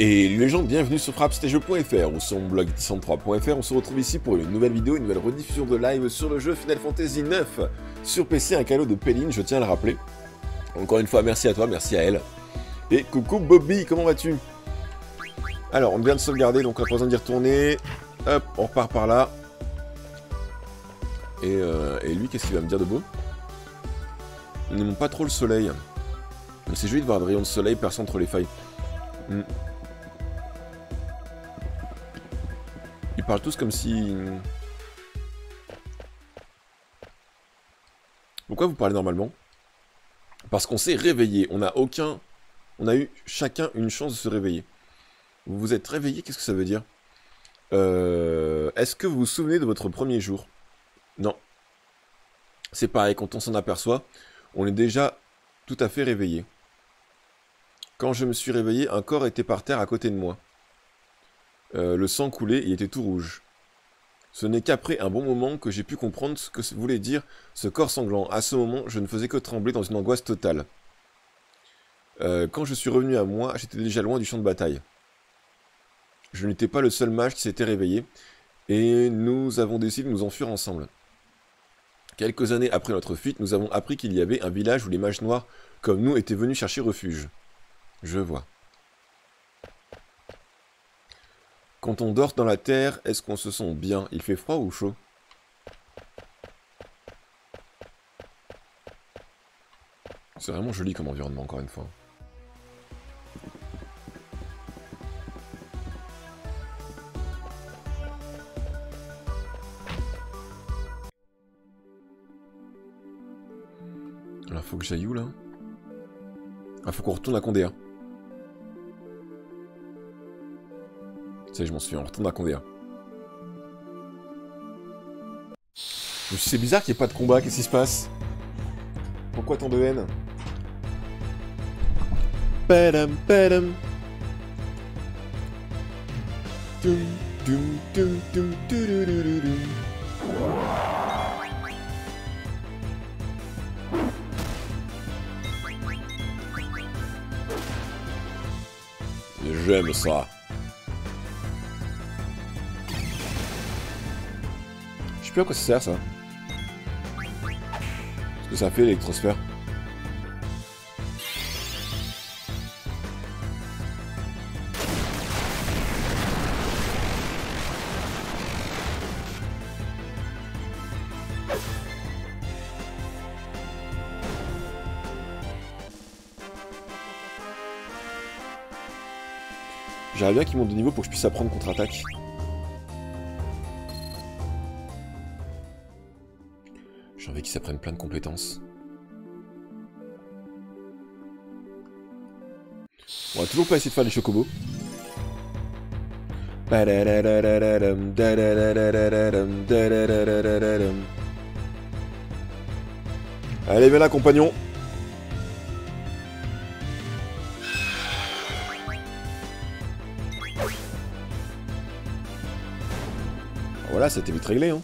Et les gens, bienvenue sur frappstage.fr ou sur mon blog 103.fr. On se retrouve ici pour une nouvelle vidéo, une nouvelle rediffusion de live sur le jeu Final Fantasy 9 sur PC, un cadeau de Péline, je tiens à le rappeler. Encore une fois, merci à toi, merci à elle. Et coucou Bobby, comment vas-tu? Alors, on vient de sauvegarder, donc on a besoin d'y retourner. Hop, on repart par là. Et, euh, lui, qu'est-ce qu'il va me dire de beau? Il n'aime pas trop le soleil. C'est joli de voir des rayons de soleil perçant entre les failles. Hmm. Ils parlent tous comme si... Pourquoi vous parlez normalement? Parce qu'on s'est réveillé. On n'a aucun... On a eu chacun une chance de se réveiller. Vous vous êtes réveillé, qu'est-ce que ça veut dire? Euh, Est-ce que vous vous souvenez de votre premier jour? Non. C'est pareil, quand on s'en aperçoit, on est déjà tout à fait réveillé. Quand je me suis réveillé, un corps était par terre à côté de moi. Euh, le sang coulait, il était tout rouge. Ce n'est qu'après un bon moment que j'ai pu comprendre ce que voulait dire ce corps sanglant. À ce moment, je ne faisais que trembler dans une angoisse totale. Euh, quand je suis revenu à moi, j'étais déjà loin du champ de bataille. Je n'étais pas le seul mage qui s'était réveillé, et nous avons décidé de nous enfuir ensemble. Quelques années après notre fuite, nous avons appris qu'il y avait un village où les mages noirs, comme nous, étaient venus chercher refuge. Je vois. Quand on dort dans la terre, est-ce qu'on se sent bien? Il fait froid ou chaud? C'est vraiment joli comme environnement, encore une fois. Alors, faut que j'aille où, là? Ah, faut qu'on retourne à Condé. Sais, je m'en souviens, on retourne à Condéa. C'est bizarre qu'il n'y ait pas de combat, qu'est-ce qui se passe? Pourquoi tant de haine? Padam, padam. J'aime ça. Plus à quoi ça sert ça? Ce que ça fait l'électrosphère. J'aimerais bien qu'il monte de niveau pour que je puisse apprendre contre-attaque. Qui s'apprennent plein de compétences. On va toujours pas essayer de faire les chocobos. Allez, viens là, compagnon. Voilà, c'était vite réglé, hein.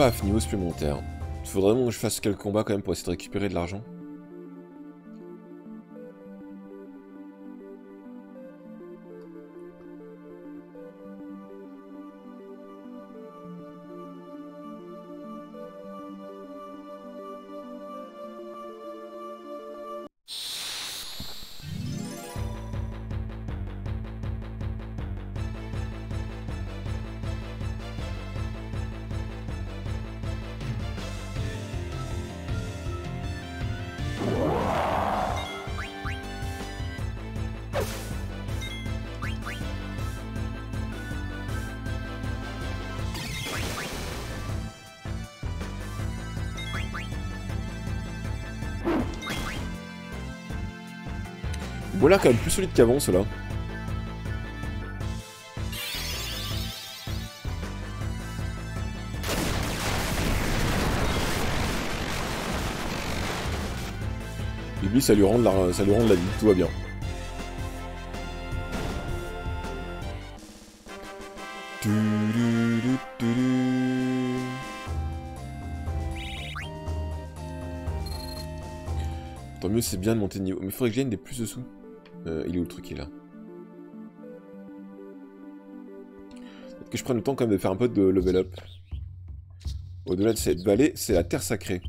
Et paf, niveau supplémentaire. Faudrait vraiment que je fasse quelques combats quand même pour essayer de récupérer de l'argent. Voilà quand même plus solide qu'avant. Et lui, ça lui rend, la, ça lui rend la vie, tout va bien. Tant mieux, c'est bien de monter de niveau. Mais il faudrait que je gagne des plus de sous. Euh, il est où le truc qui est là que je prenne le temps quand même de faire un peu de level up. Au-delà de cette vallée, c'est la terre sacrée.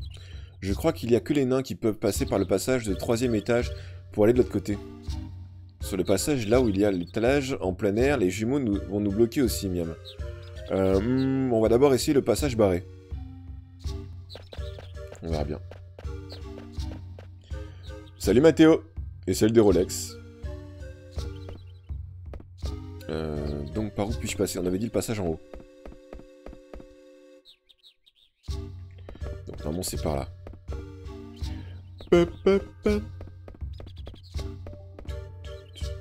Je crois qu'il n'y a que les nains qui peuvent passer par le passage du troisième étage pour aller de l'autre côté. Sur le passage, là où il y a l'étalage en plein air, les jumeaux vont nous bloquer aussi, miam. Euh, hmm, on va d'abord essayer le passage barré. On verra bien. Salut Mathéo Et salut des Rolex. Par où puis-je passer? On avait dit le passage en haut. Donc normalement c'est par là.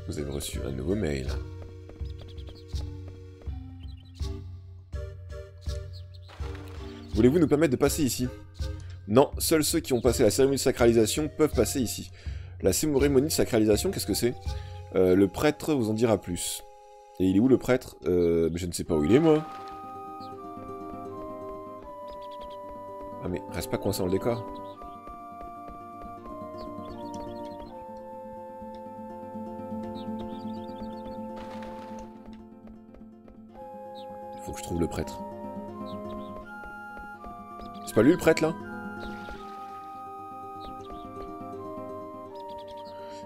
Vous avez reçu un nouveau mail. Voulez-vous nous permettre de passer ici? Non, seuls ceux qui ont passé la cérémonie de sacralisation peuvent passer ici. La cérémonie de sacralisation, qu'est-ce que c'est? Euh, Le prêtre vous en dira plus. Et il est où le prêtre? Euh, Je ne sais pas où il est, moi. Ah mais reste pas coincé dans le décor. Il faut que je trouve le prêtre. C'est pas lui le prêtre là?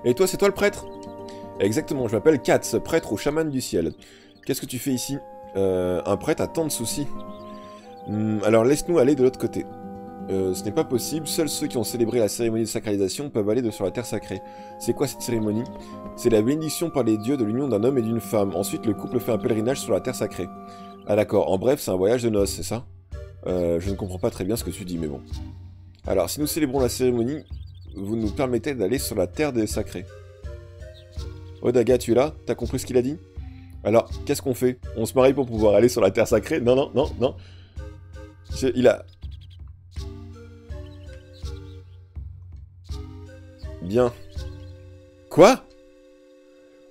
Et toi, c'est toi le prêtre? Exactement, je m'appelle Katz, prêtre au chaman du ciel. Qu'est-ce que tu fais ici? Euh, Un prêtre a tant de soucis. Hmm, alors laisse-nous aller de l'autre côté. Euh, ce n'est pas possible, seuls ceux qui ont célébré la cérémonie de sacralisation peuvent aller sur la terre sacrée. C'est quoi cette cérémonie? C'est la bénédiction par les dieux de l'union d'un homme et d'une femme. Ensuite, le couple fait un pèlerinage sur la terre sacrée. Ah d'accord, en bref, c'est un voyage de noces, c'est ça? Euh, Je ne comprends pas très bien ce que tu dis, mais bon. Alors, si nous célébrons la cérémonie, vous nous permettez d'aller sur la terre des sacrés. Odaga, tu es là? T'as compris ce qu'il a dit? Alors, qu'est-ce qu'on fait? On se marie pour pouvoir aller sur la terre sacrée? Non, non, non, non. Il a... Bien. Quoi?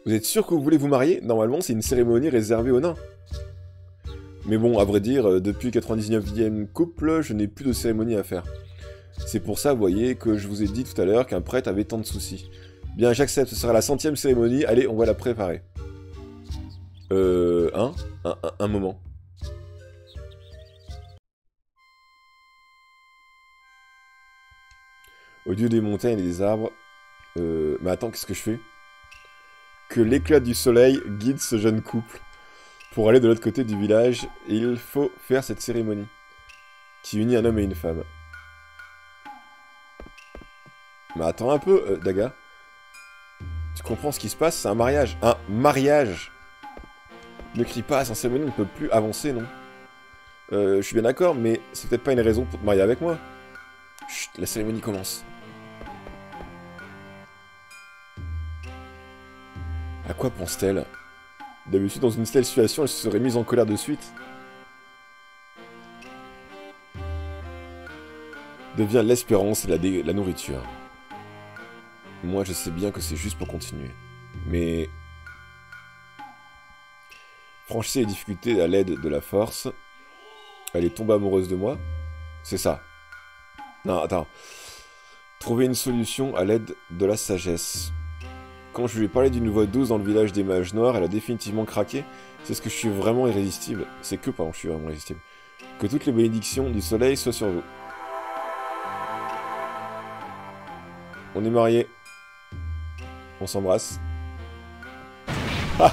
Vous êtes sûr que vous voulez vous marier? Normalement, c'est une cérémonie réservée aux nains. Mais bon, à vrai dire, euh, depuis 99e couple, je n'ai plus de cérémonie à faire. C'est pour ça, vous voyez, que je vous ai dit tout à l'heure qu'un prêtre avait tant de soucis. Bien, j'accepte, ce sera la centième cérémonie. Allez, on va la préparer. Euh... Hein un, moment. Au lieu des montagnes et des arbres... Euh... Mais attends, qu'est-ce que je fais? Que l'éclat du soleil guide ce jeune couple. Pour aller de l'autre côté du village, il faut faire cette cérémonie. Qui unit un homme et une femme. Mais attends un peu, euh, Daga. Tu comprends ce qui se passe C'est un mariage. Un mariage Ne crie pas, sans cérémonie, on ne peut plus avancer, non? Euh, Je suis bien d'accord, mais c'est peut-être pas une raison pour te marier avec moi. Chut, la cérémonie commence. À quoi pense-t-elle? D'habitude, dans une telle situation, elle se serait mise en colère de suite. Devient l'espérance et la nourriture. Moi, je sais bien que c'est juste pour continuer. Mais... Franchissez les difficultés à l'aide de la force. Elle est tombée amoureuse de moi. C'est ça. Non, attends. Trouver une solution à l'aide de la sagesse. Quand je lui ai parlé d'une voix douce dans le village des mages noirs, elle a définitivement craqué. C'est ce que je suis vraiment irrésistible. C'est que, pardon, je suis vraiment irrésistible. Que toutes les bénédictions du soleil soient sur vous. On est mariés. On s'embrasse.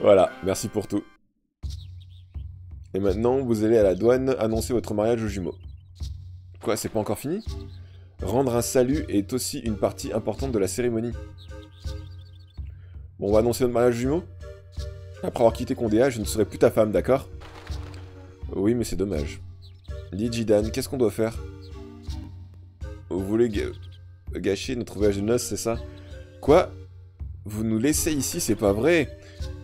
voilà, merci pour tout. Et maintenant, vous allez à la douane annoncer votre mariage aux jumeaux. Quoi, c'est pas encore fini? Rendre un salut est aussi une partie importante de la cérémonie. Bon, on va annoncer notre mariage aux jumeaux? Après avoir quitté Condéa, je ne serai plus ta femme, d'accord? Oui, mais c'est dommage. Dis Jidan, qu'est-ce qu'on doit faire? Vous voulez gâcher notre voyage de noces, c'est ça? Quoi? Vous nous laissez ici, c'est pas vrai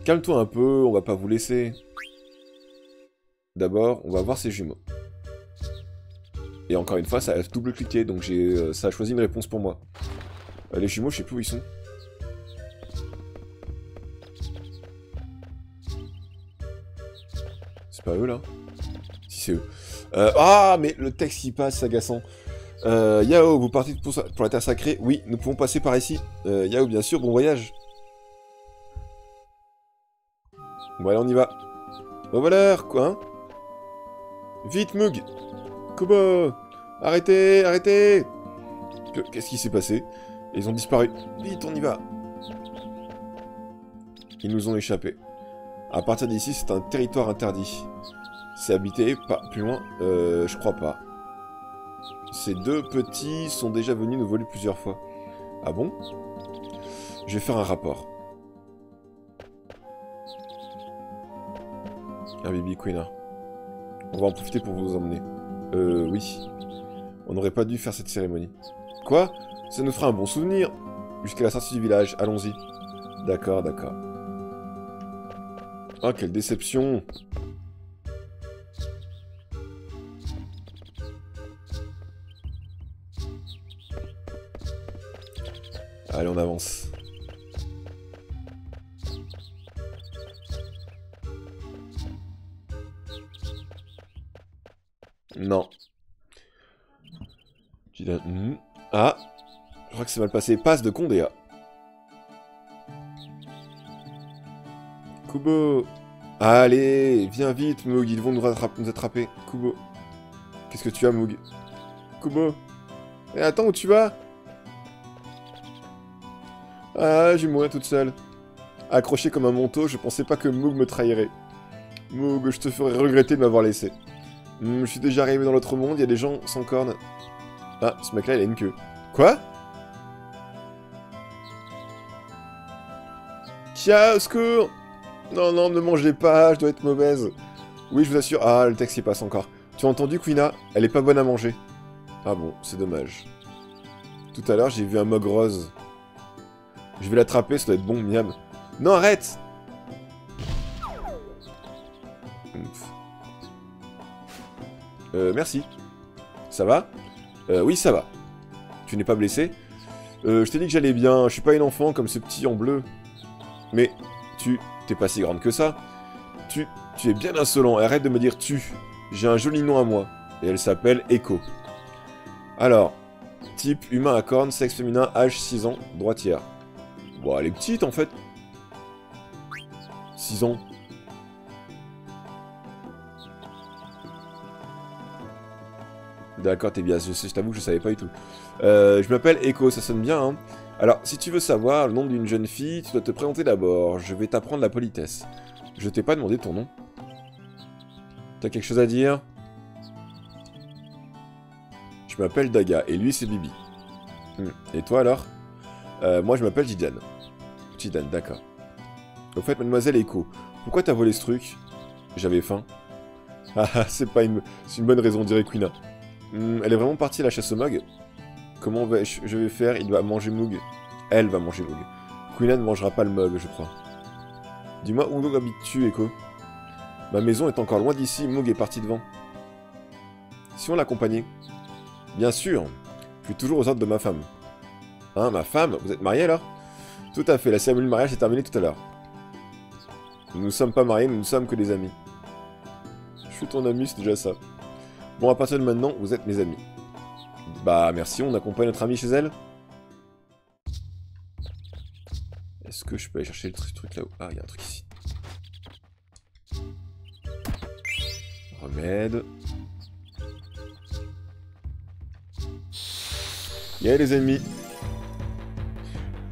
Calme-toi un peu, on va pas vous laisser. D'abord, on va voir ces jumeaux. Et encore une fois, ça a double-cliqué, donc j'ai, euh, ça a choisi une réponse pour moi. Euh, les jumeaux, je sais plus où ils sont. pas eux là? Si c'est eux. Euh, ah, mais le texte qui passe, c'est agaçant. Euh, Yao, vous partez pour, la Terre Sacrée Oui, nous pouvons passer par ici. Euh, Yao, bien sûr, bon voyage. Bon, allez, on y va. Bon, voilà, quoi, hein Vite, Mug Kubo Arrêtez, arrêtez Qu'est-ce qui s'est passé? Ils ont disparu. Vite, on y va Ils nous ont échappé. À partir d'ici, c'est un territoire interdit. C'est habité, pas plus loin euh, Je crois pas. Ces deux petits sont déjà venus nous voler plusieurs fois. Ah bon? Je vais faire un rapport. Un baby queen. On va en profiter pour vous emmener. Euh, oui. On n'aurait pas dû faire cette cérémonie. Quoi? Ça nous fera un bon souvenir. Jusqu'à la sortie du village, allons-y. D'accord, d'accord. Ah, quelle déception Allez, on avance. Non. Hmm. Ah Je crois que c'est mal passé. Passe de Condéa. Kubo Allez, viens vite, Moog, ils vont nous, attraper. Kubo. Qu'est-ce que tu as, Moog? Kubo Et eh, attends, où tu vas? Ah, je vais toute seule. Accroché comme un manteau, je pensais pas que Moog me trahirait. Moog, je te ferais regretter de m'avoir laissé. Hmm, je suis déjà arrivé dans l'autre monde, il y a des gens sans cornes. Ah, ce mec-là, il a une queue. Quoi? Tiens, au secours Non, non, ne mangez pas, je dois être mauvaise. Oui, je vous assure... Ah, le texte y passe encore. Tu as entendu, Quina Elle est pas bonne à manger. Ah bon, c'est dommage. Tout à l'heure, j'ai vu un mog rose. Je vais l'attraper, ça doit être bon, miam. Non, arrête Euh, merci. Ça va? Euh, Oui, ça va. Tu n'es pas blessé? Euh, Je t'ai dit que j'allais bien, je suis pas une enfant comme ce petit en bleu. Mais, tu, t'es pas si grande que ça. Tu, tu es bien insolent, arrête de me dire tu. J'ai un joli nom à moi, et elle s'appelle Echo. Alors, type humain à cornes, sexe féminin, âge 6 ans, droitière. Bon, elle est petite en fait. 6 ans. D'accord, t'es bien. Je, t'avoue que je savais pas du tout. Euh, je m'appelle Echo, ça sonne bien. Hein. Alors, si tu veux savoir le nom d'une jeune fille, tu dois te présenter d'abord. Je vais t'apprendre la politesse. Je t'ai pas demandé ton nom. T'as quelque chose à dire? Je m'appelle Daga, et lui c'est Bibi. Hmm. Et toi alors? Euh, Moi je m'appelle Jidan. D'accord. Au fait, mademoiselle Echo, pourquoi t'as volé ce truc? J'avais faim. Ah, c'est pas une... Bonne raison, dirait Quina. Hmm, elle est vraiment partie à la chasse au mug Comment vais je vais faire? Il va manger Moog. Elle va manger Moog. Quina ne mangera pas le mug, je crois. Dis-moi, où habites-tu, Echo? Ma maison est encore loin d'ici, Moog est parti devant. Si on l'accompagnait? Bien sûr Je suis toujours aux ordres de ma femme. Hein, ma femme? Vous êtes mariée alors? Tout à fait, la cérémonie de mariage s'est terminée tout à l'heure. Nous ne sommes pas mariés, nous ne sommes que des amis. Je suis ton ami, c'est déjà ça. Bon, à partir de maintenant, vous êtes mes amis. Bah, merci, on accompagne notre ami chez elle Est-ce que je peux aller chercher le truc là-haut? Ah, il y a un truc ici. Remède.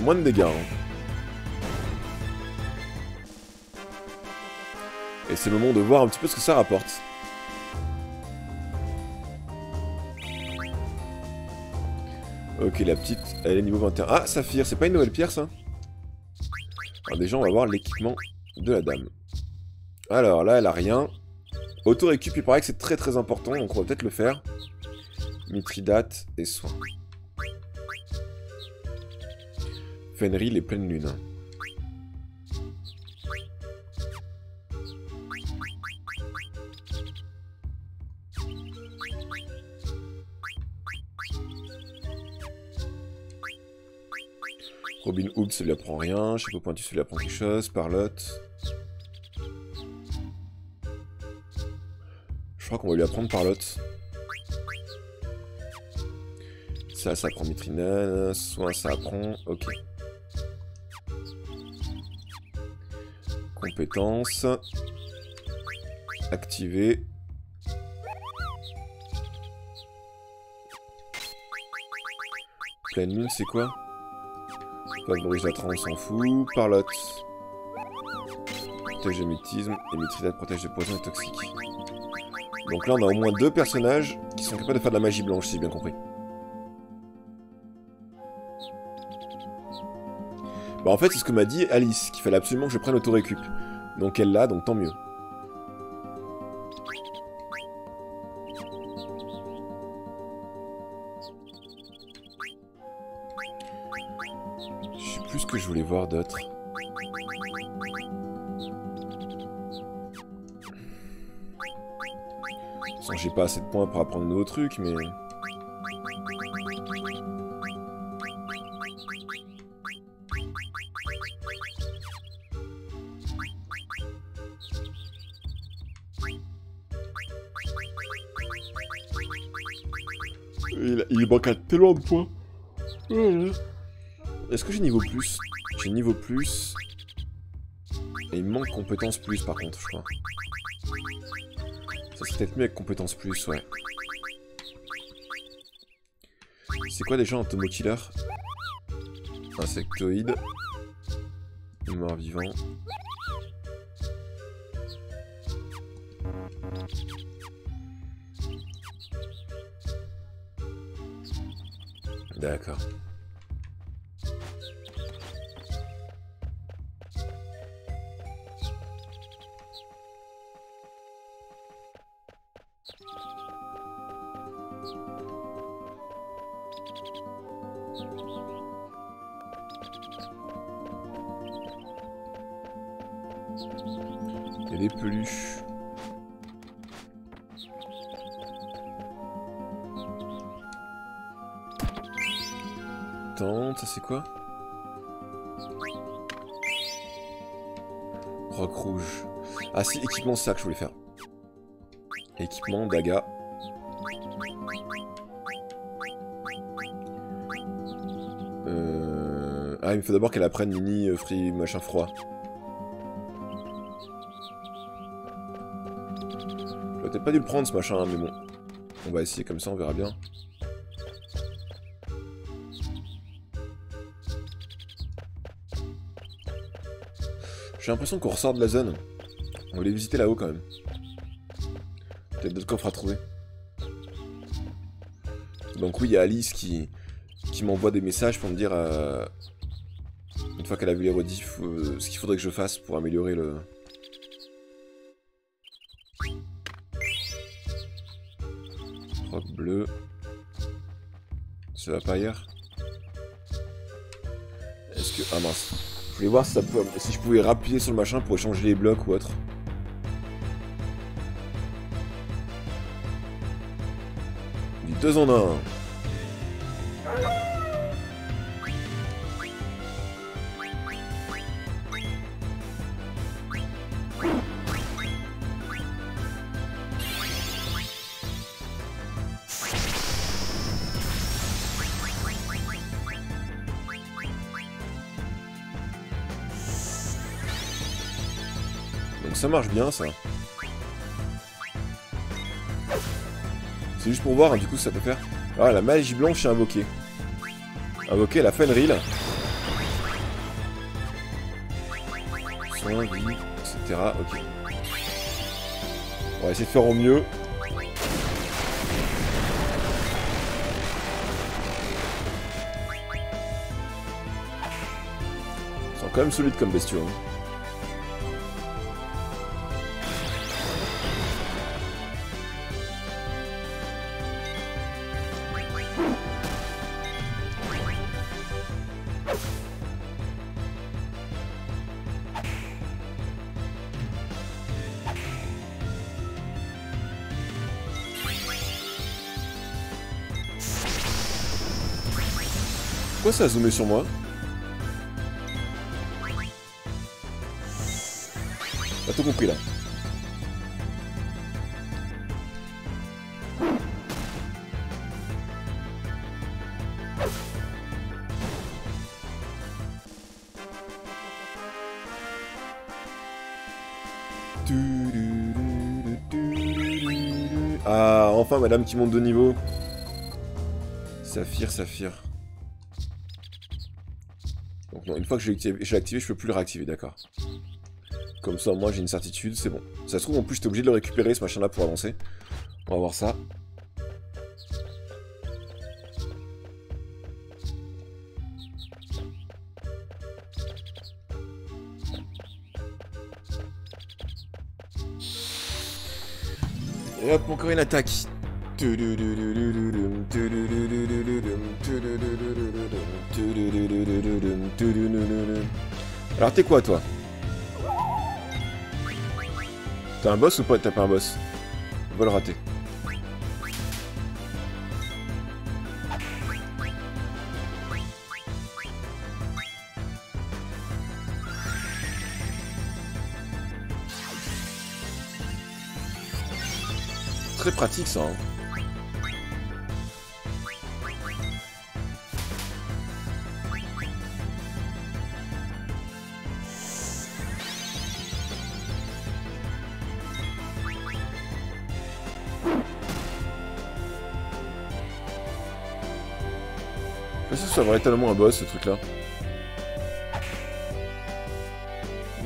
moins de dégâts. Hein. Et c'est le moment de voir un petit peu ce que ça rapporte. Ok, la petite, elle est niveau 21. Ah, Saphir, c'est pas une nouvelle pierre, ça? Alors déjà, on va voir l'équipement de la dame. Alors, là, elle a rien. Auto-récup, il paraît que c'est très très important, on va peut-être le faire. Mithridate et soins. Fenrir, les pleines lunes. Robin Hood, ça lui apprend rien. Chapeau pointu, ça lui apprend quelque chose. Parlotte. Je crois qu'on va lui apprendre Parlotte. Ça, ça apprend Mitrina. Soin, ça apprend. Ok. Compétences. Activer. Pleine lune, c'est quoi? Favorise la on s'en fout. Parlotte. Protège le mutisme. Et Mitridate protège les poisons et toxiques. Donc là, on a au moins deux personnages qui sont capables de faire de la magie blanche, si j'ai bien compris. Bah en fait, c'est ce que m'a dit Alice, qu'il fallait absolument que je prenne l'auto-récup. Donc elle l'a, donc tant mieux. Je sais plus ce que je voulais voir d'autre. J'ai pas assez de points pour apprendre de nouveaux trucs, mais... Manque tellement de points. Est-ce que j'ai niveau plus? J'ai niveau plus. Et il manque compétence plus par contre, je crois. Ça c'est peut-être mieux avec compétence plus, ouais. C'est quoi déjà un tomo killer Insectoïde. Mort vivant. D'accord. Il y des peluches. Ça c'est quoi Roc rouge. Ah si, équipement ça que je voulais faire. Équipement, daga. Euh... Ah, il me faut d'abord qu'elle apprenne mini euh, free machin froid. J'aurais peut-être pas dû le prendre ce machin, mais bon. On va essayer comme ça, on verra bien. J'ai l'impression qu'on ressort de la zone. On va aller visiter là-haut quand même. Peut-être d'autres coffres à trouver. Donc oui, il y a Alice qui, qui m'envoie des messages pour me dire, euh, une fois qu'elle a vu les rediffs, euh, ce qu'il faudrait que je fasse pour améliorer le... Rock bleu. Ça va pas ailleurs Est-ce que... Ah mince. Je voulais voir si, je pouvais rappuyer sur le machin pour échanger les blocs ou autre. Deux en un. marche bien, ça. C'est juste pour voir, hein, du coup, ça peut faire... Ah, la magie blanche est invoquée. Invoquer la Fenril. Soin, vie, etc. Ok. On va essayer de faire au mieux. Ils sont quand même solides comme bestiaux. Hein. Ça a zoomé sur moi T'as tout compris là. Ah, enfin madame qui monte de niveau. Saphir, saphir. Une fois que j'ai activé, activé, je peux plus le réactiver, d'accord. Comme ça, moi, j'ai une certitude, c'est bon. Ça se trouve, en plus, j'étais obligé de le récupérer, ce machin-là, pour avancer. On va voir ça. Et hop, encore une attaque. Alors t'es quoi toi? T'as un boss ou pas? T'as pas un boss? Va le rater. Très pratique ça. Hein. Ça va tellement un boss ce truc là.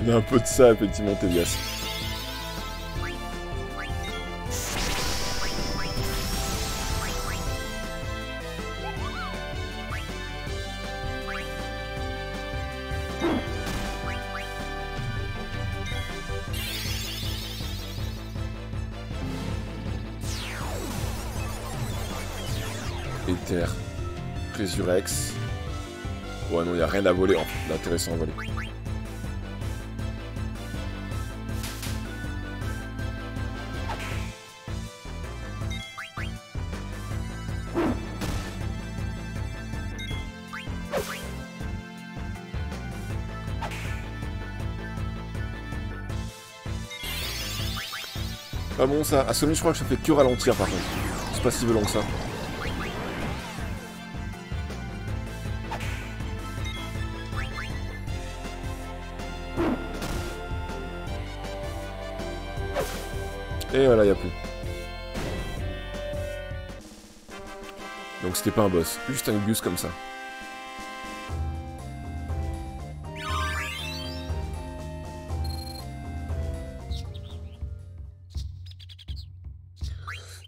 Il a un peu de ça effectivement Télias. Rien à voler, fait, d'intéressant à voler. Pas bon ça. À Sony, je crois que ça fait que ralentir par contre. C'est pas si violent que ça. C'était pas un boss, juste un gus comme ça.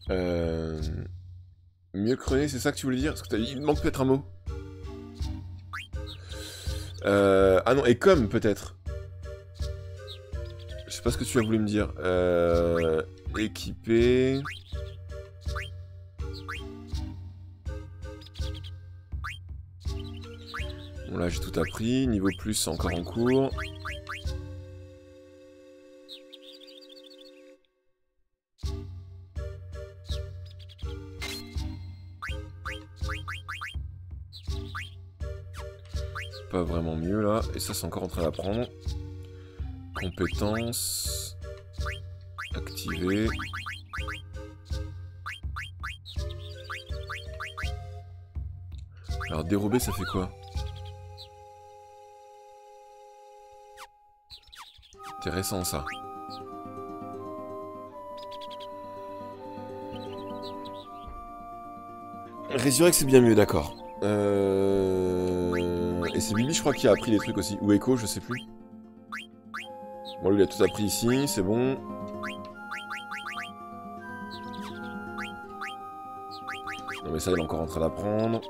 Euh... Mieux crever, c'est ça que tu voulais dire? Parce que Il manque peut-être un mot. Euh... Ah non, et comme peut-être. Je sais pas ce que tu as voulu me dire. Euh... Équipé... Bon là j'ai tout appris, niveau plus encore en cours. Pas vraiment mieux là, et ça c'est encore en train d'apprendre. Compétences. Activer. Alors dérober ça fait quoi? Intéressant ça. Résurrect c'est bien mieux, d'accord. Euh... Et c'est Bibi je crois qui a appris des trucs aussi. Ou Echo, je sais plus. Bon, lui, il a tout appris ici, c'est bon. Non, mais ça, il est encore en train d'apprendre.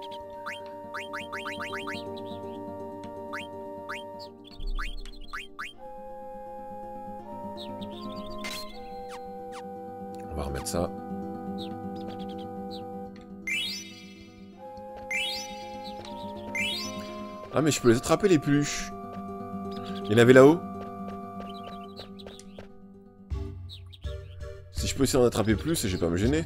Je peux les attraper les peluches. Il y en avait là-haut Si je peux essayer d'en attraper plus, je vais pas me gêner.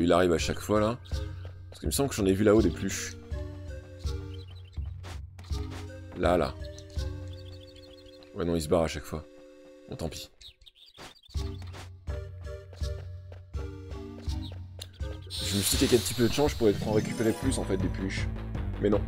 Il arrive à chaque fois là. Parce qu'il me semble que j'en ai vu là-haut des pluches. Là, là. Ouais, non, il se barre à chaque fois. Bon, tant pis. Je me suis dit qu'avec un petit peu de chance, je pourrais en récupérer plus en fait des pluches. Mais non.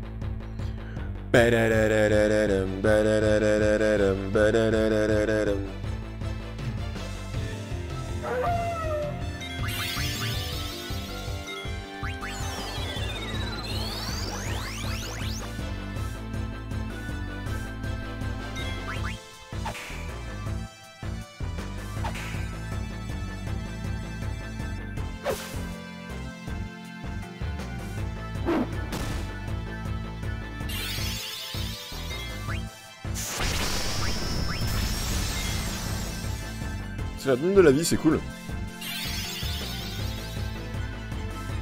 De la vie, c'est cool.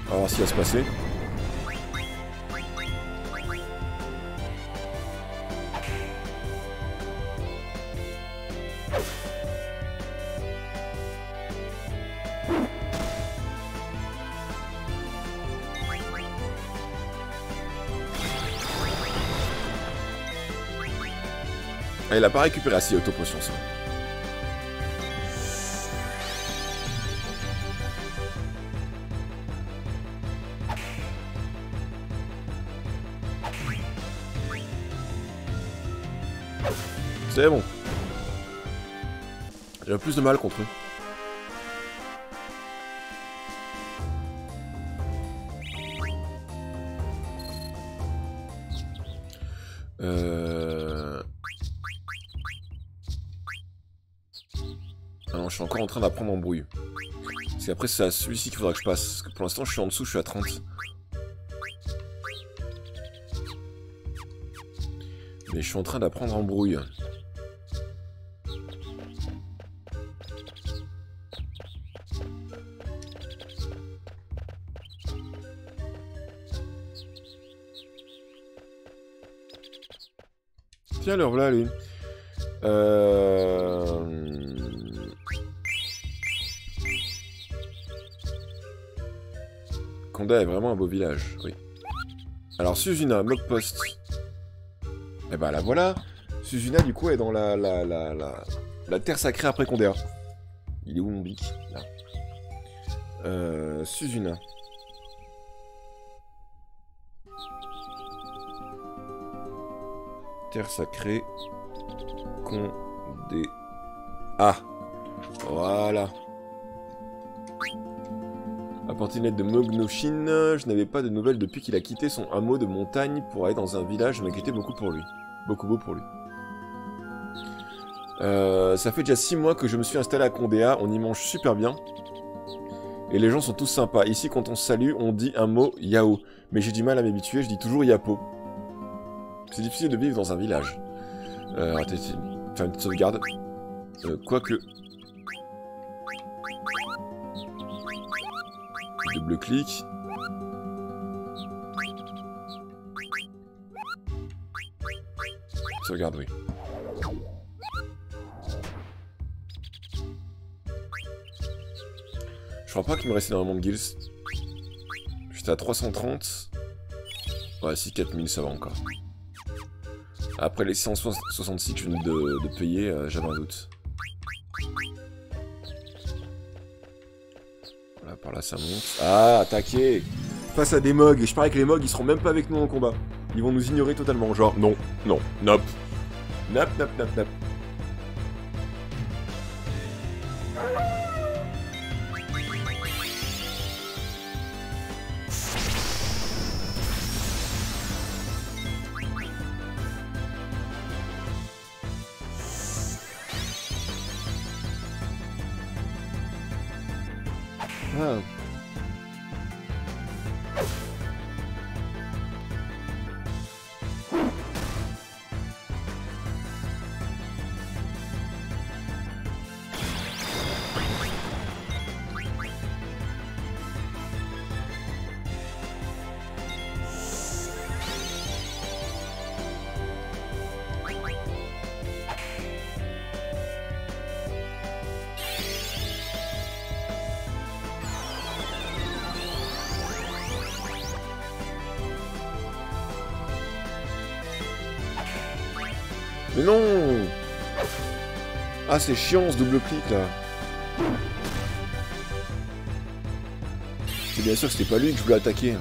On va voir qui va se passer. Ah, il a pas récupéré assez auto-potion, ça. C'est bon. J'ai plus de mal contre eux. Euh... Ah non, je suis encore en train d'apprendre en brouille. Parce qu'après, c'est à celui-ci qu'il faudra que je passe. Parce que pour l'instant, je suis en dessous, je suis à 30. Mais je suis en train d'apprendre en brouille. Le voilà, lui. Euh... Est vraiment un beau village, oui. Alors, Suzuna, Mockpost. Eh ben la voilà. Suzuna, du coup, est dans la, la, la, la, la terre sacrée après Condéa. Il est où mon bic Là? Euh, Suzuna. Terre sacrée. Condé. Ah Voilà. Une lettre de Mognoshin. Je n'avais pas de nouvelles depuis qu'il a quitté son hameau de montagne pour aller dans un village. Je m'inquiétais beaucoup pour lui. Beaucoup beau pour lui. Euh, ça fait déjà 6 mois que je me suis installé à Condéa. On y mange super bien. Et les gens sont tous sympas. Ici, quand on salue, on dit un mot Yao. Mais j'ai du mal à m'habituer. Je dis toujours Yapo. C'est difficile de vivre dans un village. Euh, attends, faire une petite sauvegarde. Euh, quoique... Double clic. Sauvegarde, oui. Je crois pas qu'il me restait énormément de guilds. J'étais à 330. Ouais, si 4000, ça va encore. Après les 166 que je de, de payer, euh, j'avais un doute. Voilà, par là ça monte. Ah, attaquer Face à des mogs, et je parie que les mogs ils seront même pas avec nous en combat. Ils vont nous ignorer totalement, genre non, non, nope. Nope, nope, nope, nope. Ah, c'est chiant ce double clic là. C'est bien sûr que c'était pas lui que je voulais attaquer.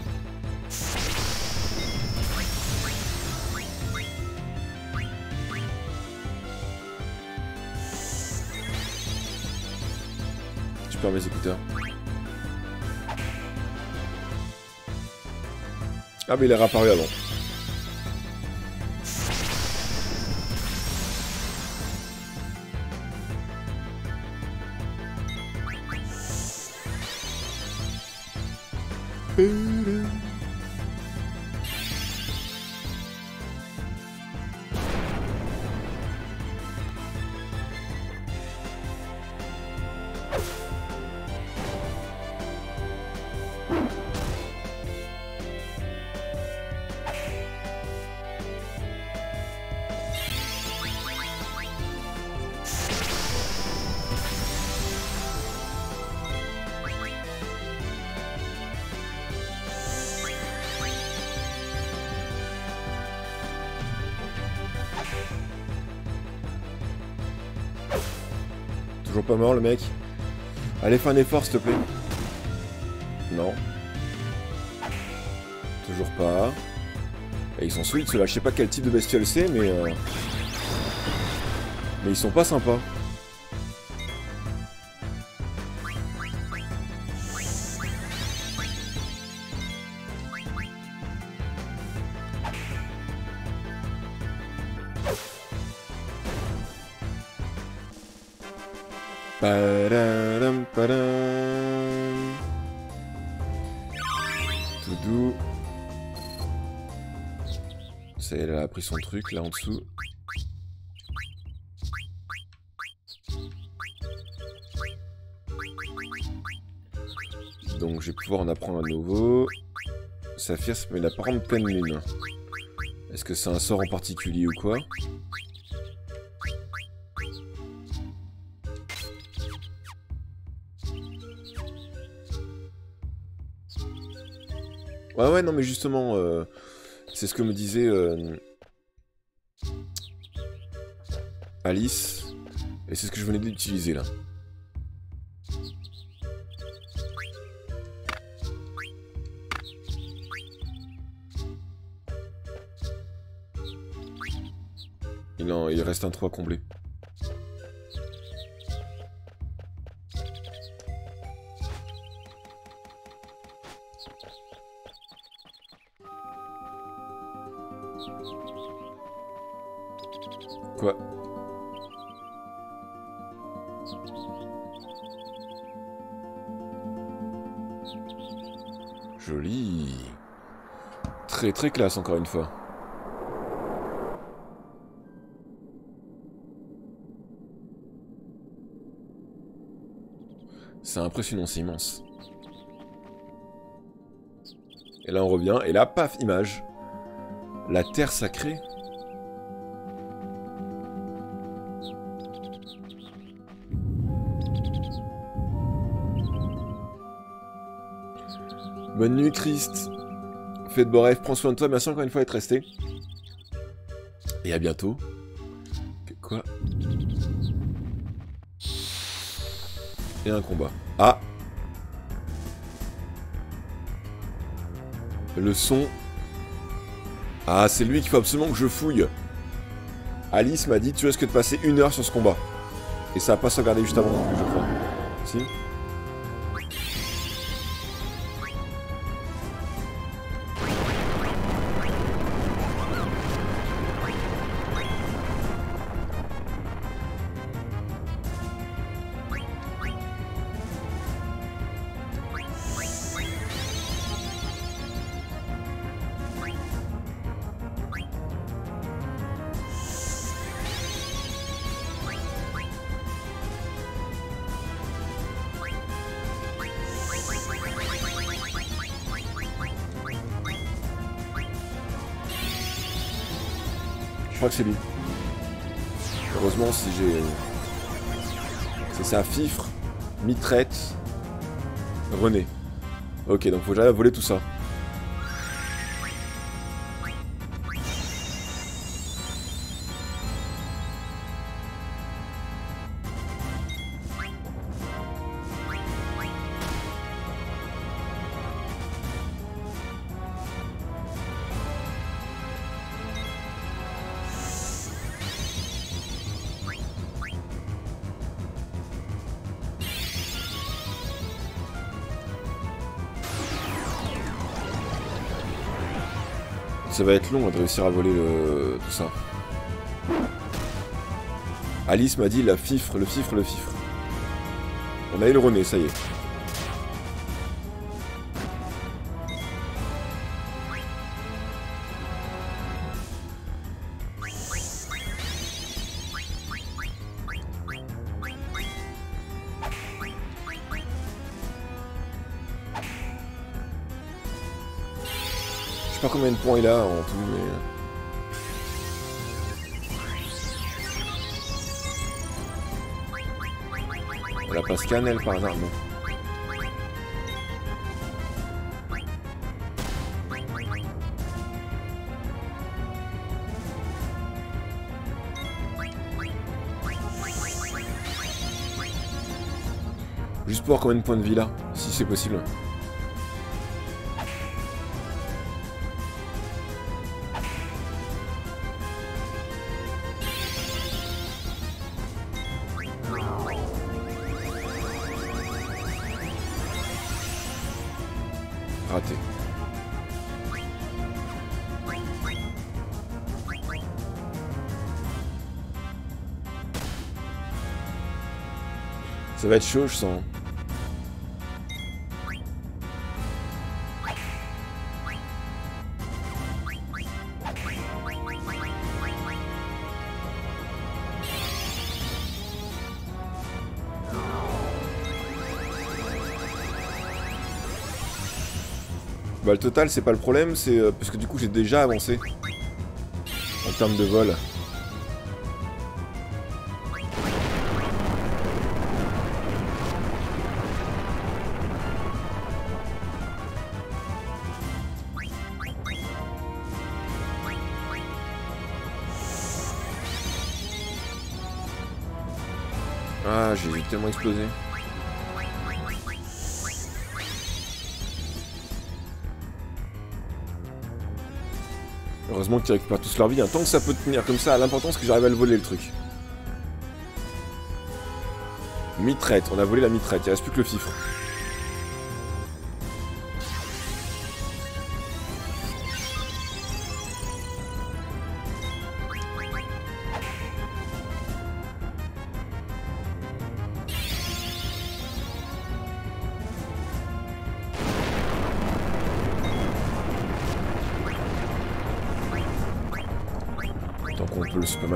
Tu perds mes écouteurs. Ah mais il est réapparu avant. Allez, fais un effort s'il te plaît. Non. Toujours pas. Et ils sont sweet ceux-là. Je sais pas quel type de bestiole c'est, mais... Euh... Mais ils sont pas sympas. Tout doux. Ça elle a pris son truc là en dessous. Donc je vais pouvoir en apprendre un nouveau. Saphir, ça permet d'apprendre pleine lune. Est-ce que c'est un sort en particulier ou quoi? Ouais, ouais, non, mais justement, euh, c'est ce que me disait euh, Alice. Et c'est ce que je venais d'utiliser là. Il, en, il reste un 3 comblé. Très classe encore une fois. C'est impressionnant, c'est immense. Et là on revient, et là, paf, image. La terre sacrée Bonne nuit, Christ. Fais de beaux rêves, prends soin de toi. Merci encore une fois d'être resté. Et à bientôt. Quoi? Et un combat. Ah Le son. Ah, c'est lui qu'il faut absolument que je fouille. Alice m'a dit tu risques de passer une heure sur ce combat. Et ça va pas sauvegarder juste avant je crois. Si? Fifre, Mitrette, René. Ok, donc faut j'aille voler tout ça. Ça va être long de réussir à voler le... tout ça. Alice m'a dit la fifre, le fifre, le fifre. On a eu le René, ça y est. combien de points il a en tout, mais... On l'a pas scanné par non. Juste pour voir combien de points de vie là, si c'est possible. Chaud, je sens. Bah le total c'est pas le problème, c'est euh, parce que du coup j'ai déjà avancé en termes de vol. explosé. Heureusement qu'ils récupèrent tous leur vie. Hein. Tant que ça peut tenir comme ça, l'important c'est que j'arrive à le voler le truc. Mitraite, on a volé la mitraite, il reste plus que le fifre.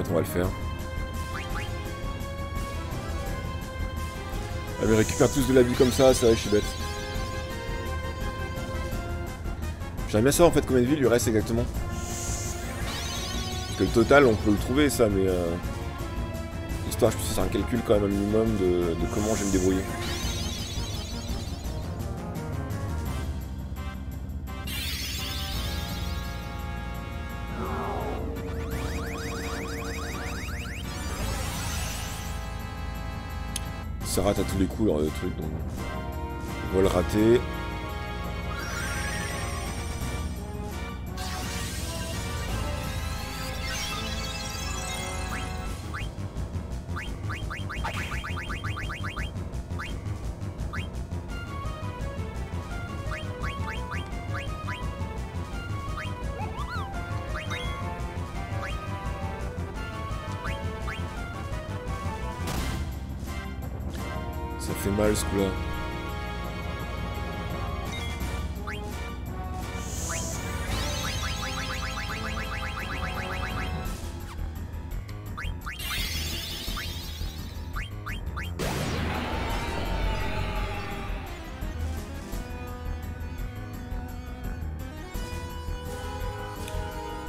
On va le faire. Ah mais récupère tous de la vie comme ça, ça va, je suis bête. J'aimerais bien savoir en fait combien de vie lui reste exactement. Que le total, on peut le trouver ça, mais... Euh... Histoire, je puisse faire un calcul quand même un minimum de comment je vais me débrouiller. Ça rate à tous les coups le truc donc. Vol raté.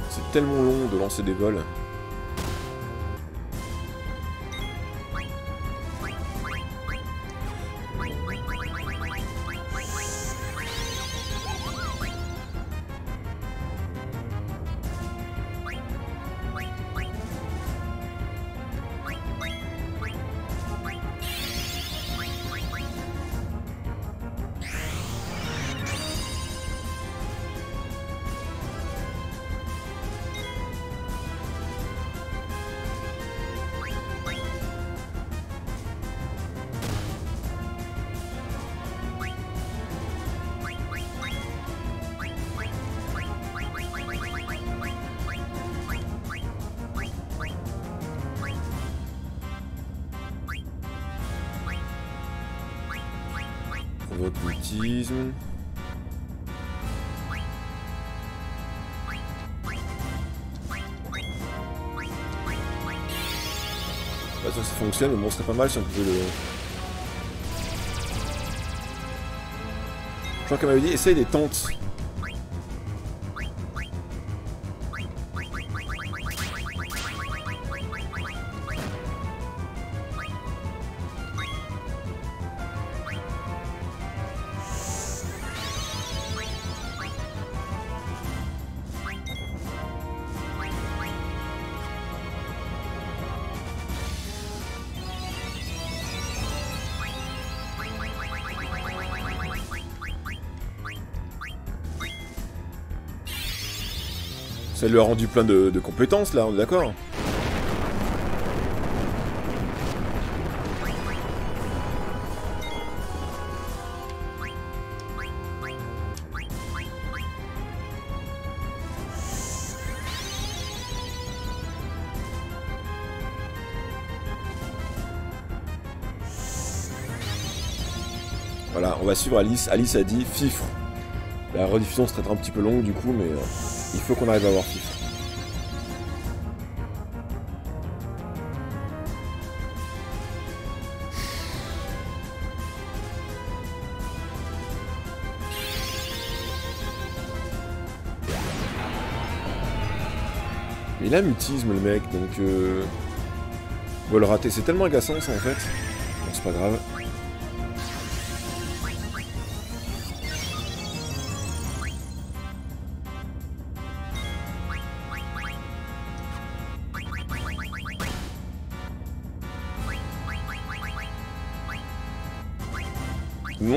C'est tellement long de lancer des vols. Mais bon, ce serait pas mal si on pouvait le... Je crois qu'elle m'avait dit, essaye des tentes. Ça lui a rendu plein de, de compétences là, on est d'accord Voilà, on va suivre Alice. Alice a dit fifre. La rediffusion serait un petit peu longue du coup, mais euh, il faut qu'on arrive à avoir. Mais il a mutisme le mec, donc euh... on va le rater. C'est tellement agaçant ça en fait. Bon, c'est pas grave.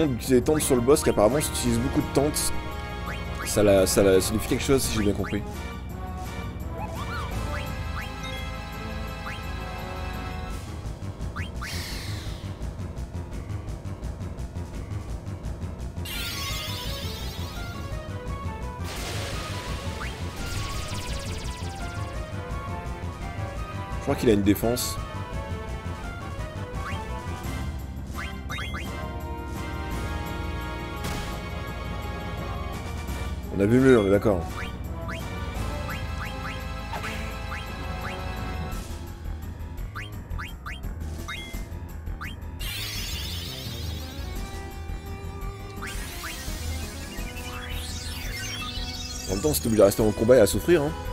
Nom d'utiliser des tentes sur le boss, qui apparemment j'utilise beaucoup de tentes. Ça, la, ça, la, signifie quelque chose si j'ai bien compris. Je crois qu'il a une défense. A vu on est d'accord. En même temps, c'est obligé de rester en combat et à souffrir. Hein.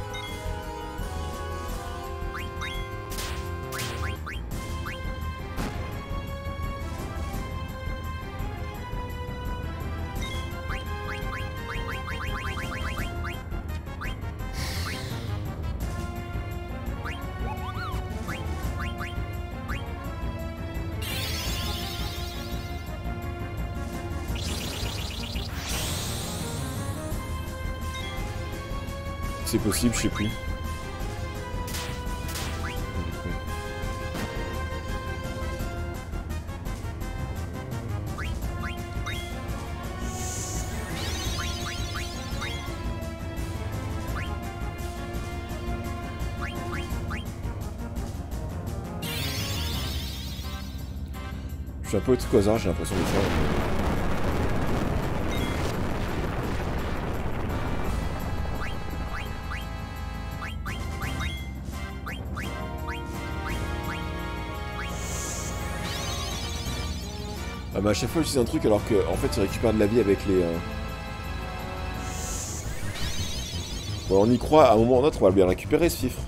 C'est possible, je sais plus. Je suis un peu au truc au hasard, j'ai l'impression de faire. Bah à chaque fois j'utilise un truc alors que en fait il récupère de la vie avec les... Euh... Bon on y croit, à un moment ou à un autre on va bien récupérer ce fifre.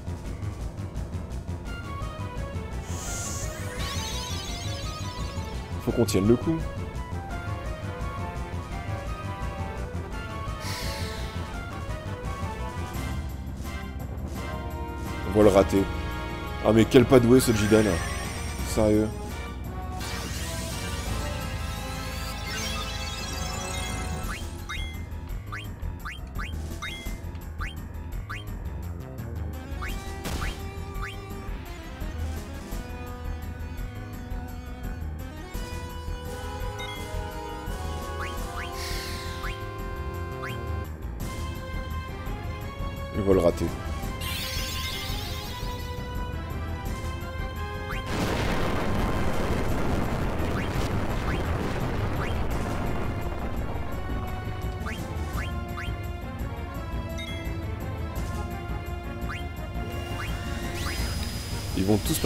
Faut qu'on tienne le coup. On va le rater. Ah mais quel pas doué ce Jidan. Sérieux.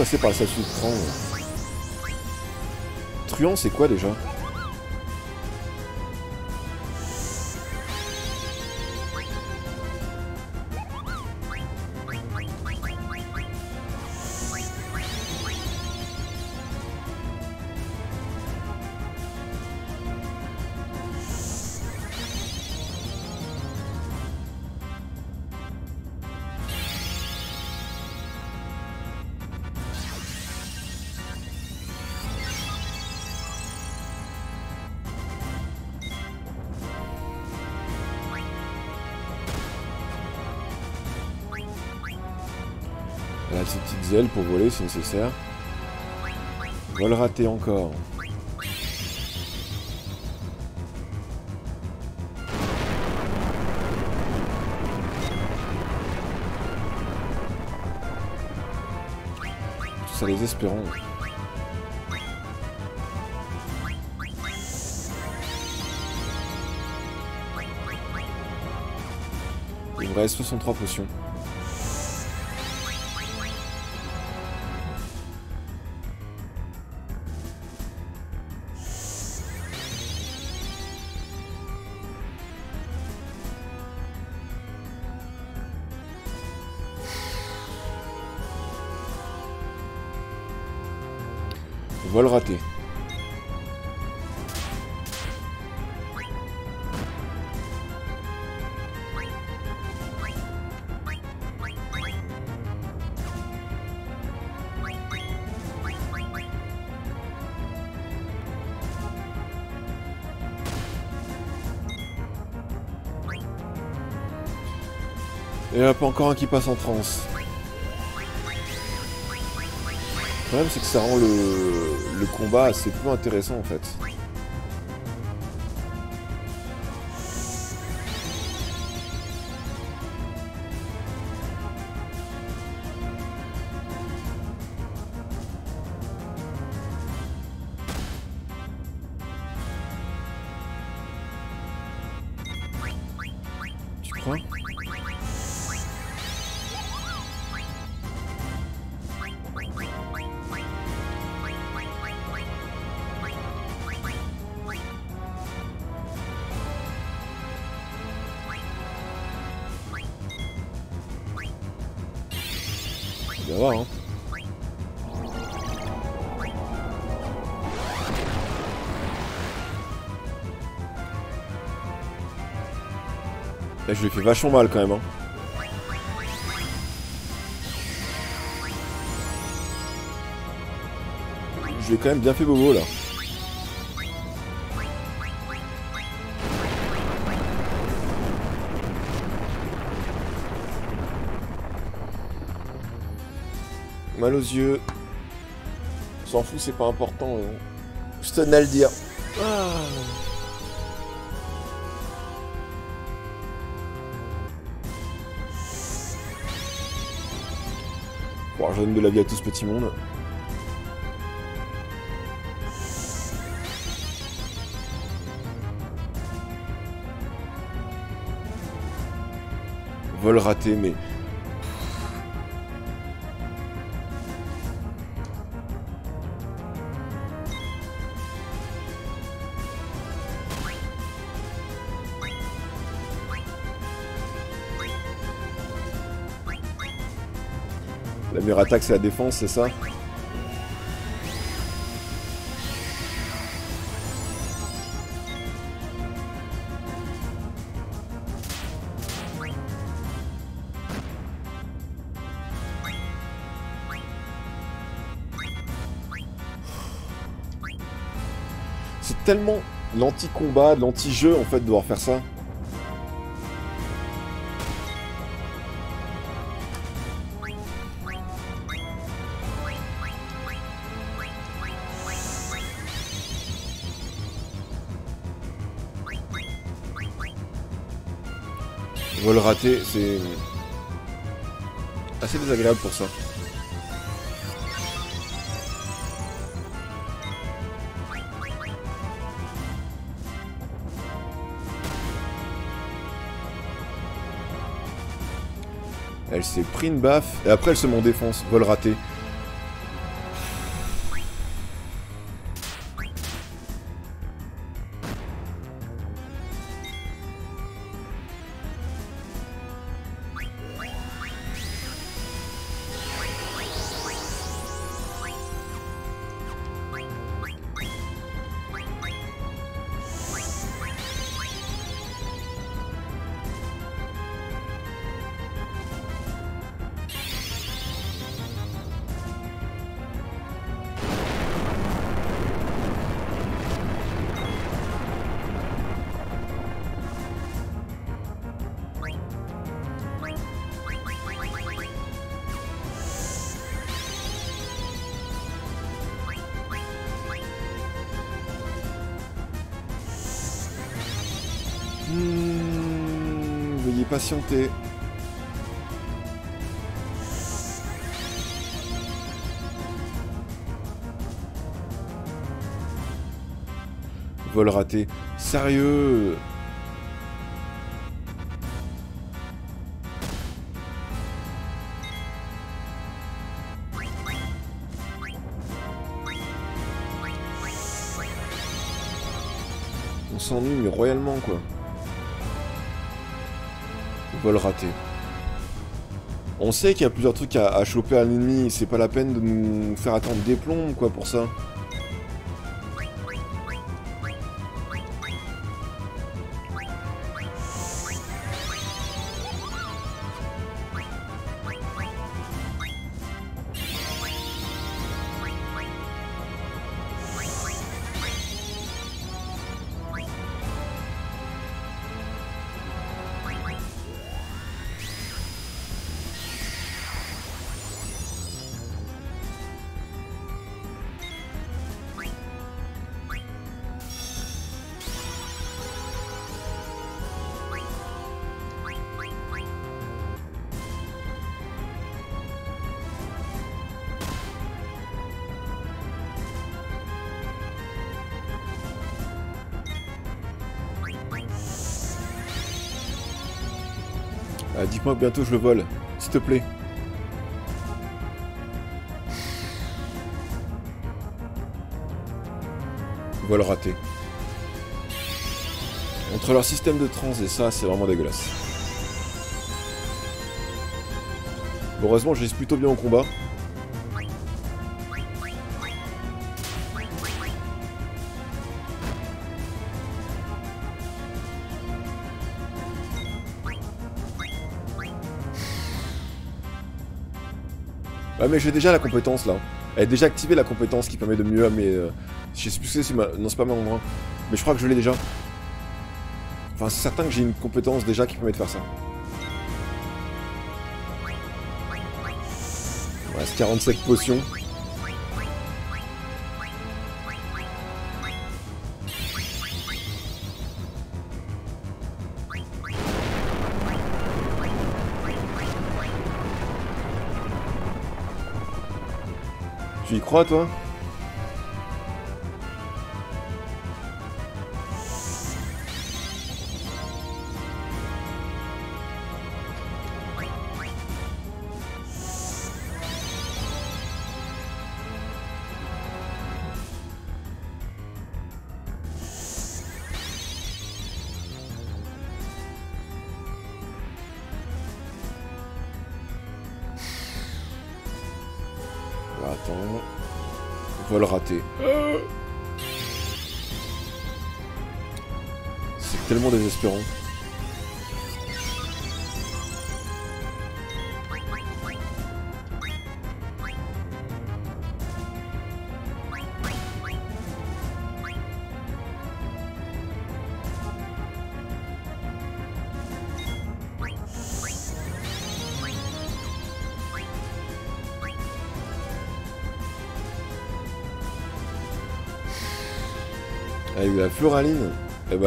Passer par la statue de Tran. Truand, c'est quoi déjà? Si nécessaire. Vol raté encore. Tout ça les espérons. Il me reste 63 potions. Et hop, encore un qui passe en transe. Le problème, c'est que ça rend le, le combat assez peu intéressant en fait. Je lui ai fait vachement mal quand même. Hein. Je lui ai quand même bien fait bobo là. Mal aux yeux. On s'en fout, c'est pas important. euh. Je tenais à le dire. Ah. Bon, je donne de la vie à tout ce petit monde. Vol raté, mais... Meilleure attaque, c'est la défense, c'est ça C'est tellement l'anti-combat, l'anti-jeu en fait de devoir faire ça. Raté, c'est assez désagréable pour ça. Elle s'est pris une baffe et après elle se met en défense. Vol raté. Vol raté. Sérieux On s'ennuie, mais royalement, quoi. On sait qu'il y a plusieurs trucs à, à choper à l'ennemi, c'est pas la peine de nous faire attendre des plombs, quoi, pour ça. Ah, Dis-moi que bientôt je le vole, s'il te plaît. Vol raté. Entre leur système de trans et ça, c'est vraiment dégueulasse. Heureusement, je reste plutôt bien au combat. Ah mais j'ai déjà la compétence là. Elle est déjà activée la compétence qui permet de mieux mais euh, je sais plus si c'est ma... Non c'est pas mon endroit. Mais je crois que je l'ai déjà. Enfin c'est certain que j'ai une compétence déjà qui permet de faire ça. Il reste 45 potions. Toi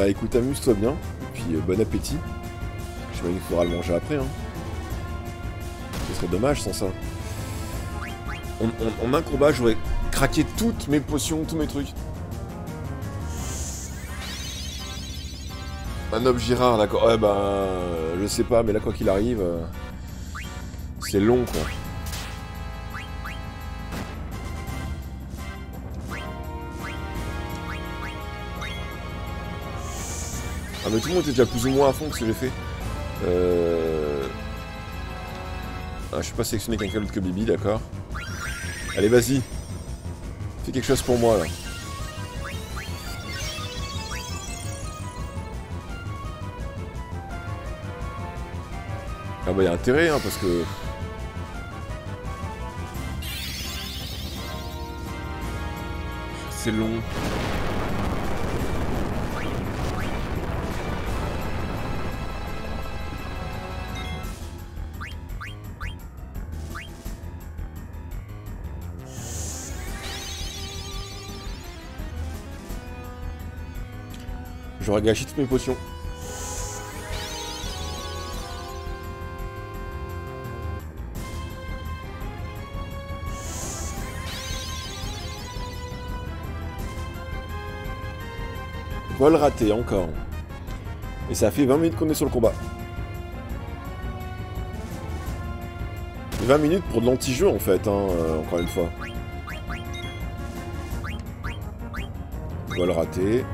écoute, amuse-toi bien, et puis euh, bon appétit. J'imagine qu'il faudra le manger après, hein. Ce serait dommage sans ça. En, en- un combat, j'aurais craqué toutes mes potions, tous mes trucs. Un ob Girard, d'accord. Ouais, bah, euh, je sais pas, mais là, quoi qu'il arrive, euh, c'est long, quoi. Ah, mais tout le monde était déjà plus ou moins à fond que ce que j'ai fait. Euh... Ah, je suis pas sélectionné quelqu'un d'autre que Bibi, d'accord. Allez, vas-y. Fais quelque chose pour moi, là. Ah bah, y a intérêt, hein, parce que... C'est long. J'aurais gâché toutes mes potions. Vol raté encore. Et ça fait 20 minutes qu'on est sur le combat. 20 minutes pour de l'anti-jeu en fait, hein, euh, encore une fois. Vol raté.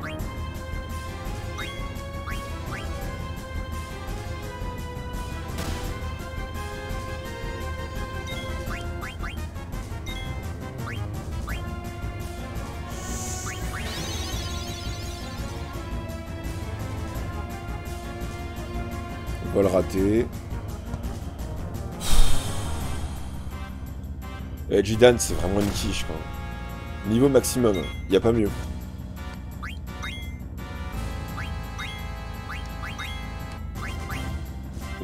Vol raté. Eh, Jidan, c'est vraiment une quiche, quoi. Niveau maximum, y a pas mieux.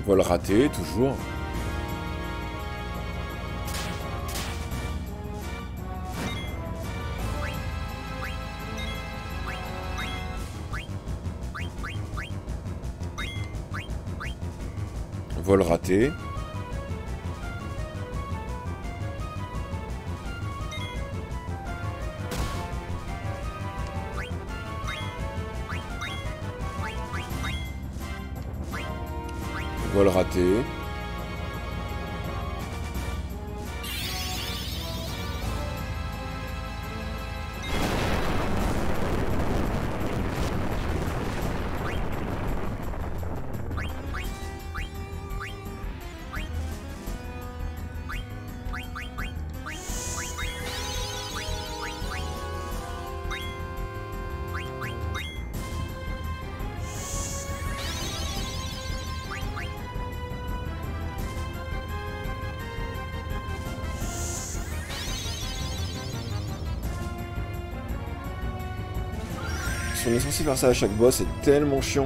Vol raté, toujours. Vol raté. Vol on est censé faire ça à chaque boss, c'est tellement chiant.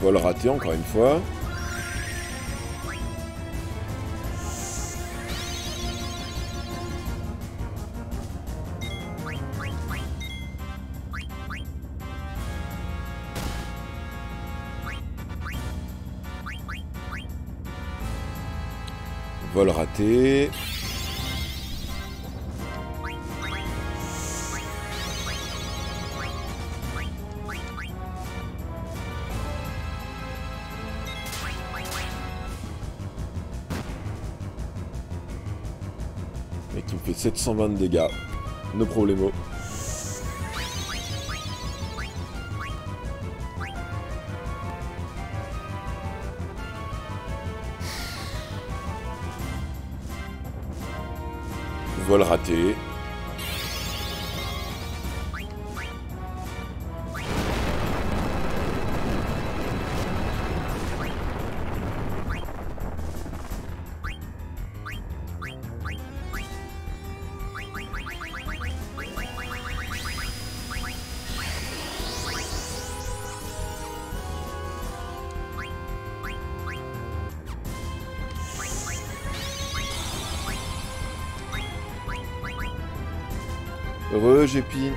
Vol raté encore une fois. Raté. Et qui me fait 720 de dégâts. No problemo. Vol raté. Heureux, Gépi.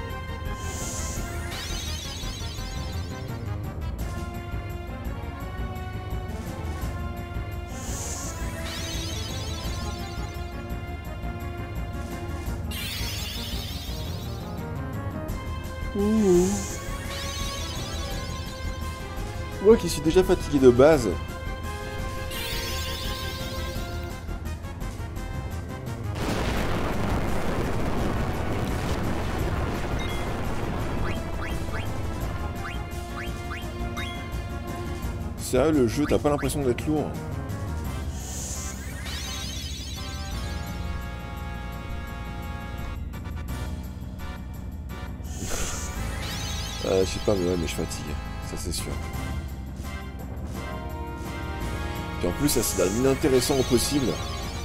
Moi qui suis déjà fatigué de base. Sérieux, le jeu, t'as pas l'impression d'être lourd euh, Je sais pas, mais ouais, mais je fatigue. Ça, c'est sûr. Puis en plus, ça c'est inintéressant au possible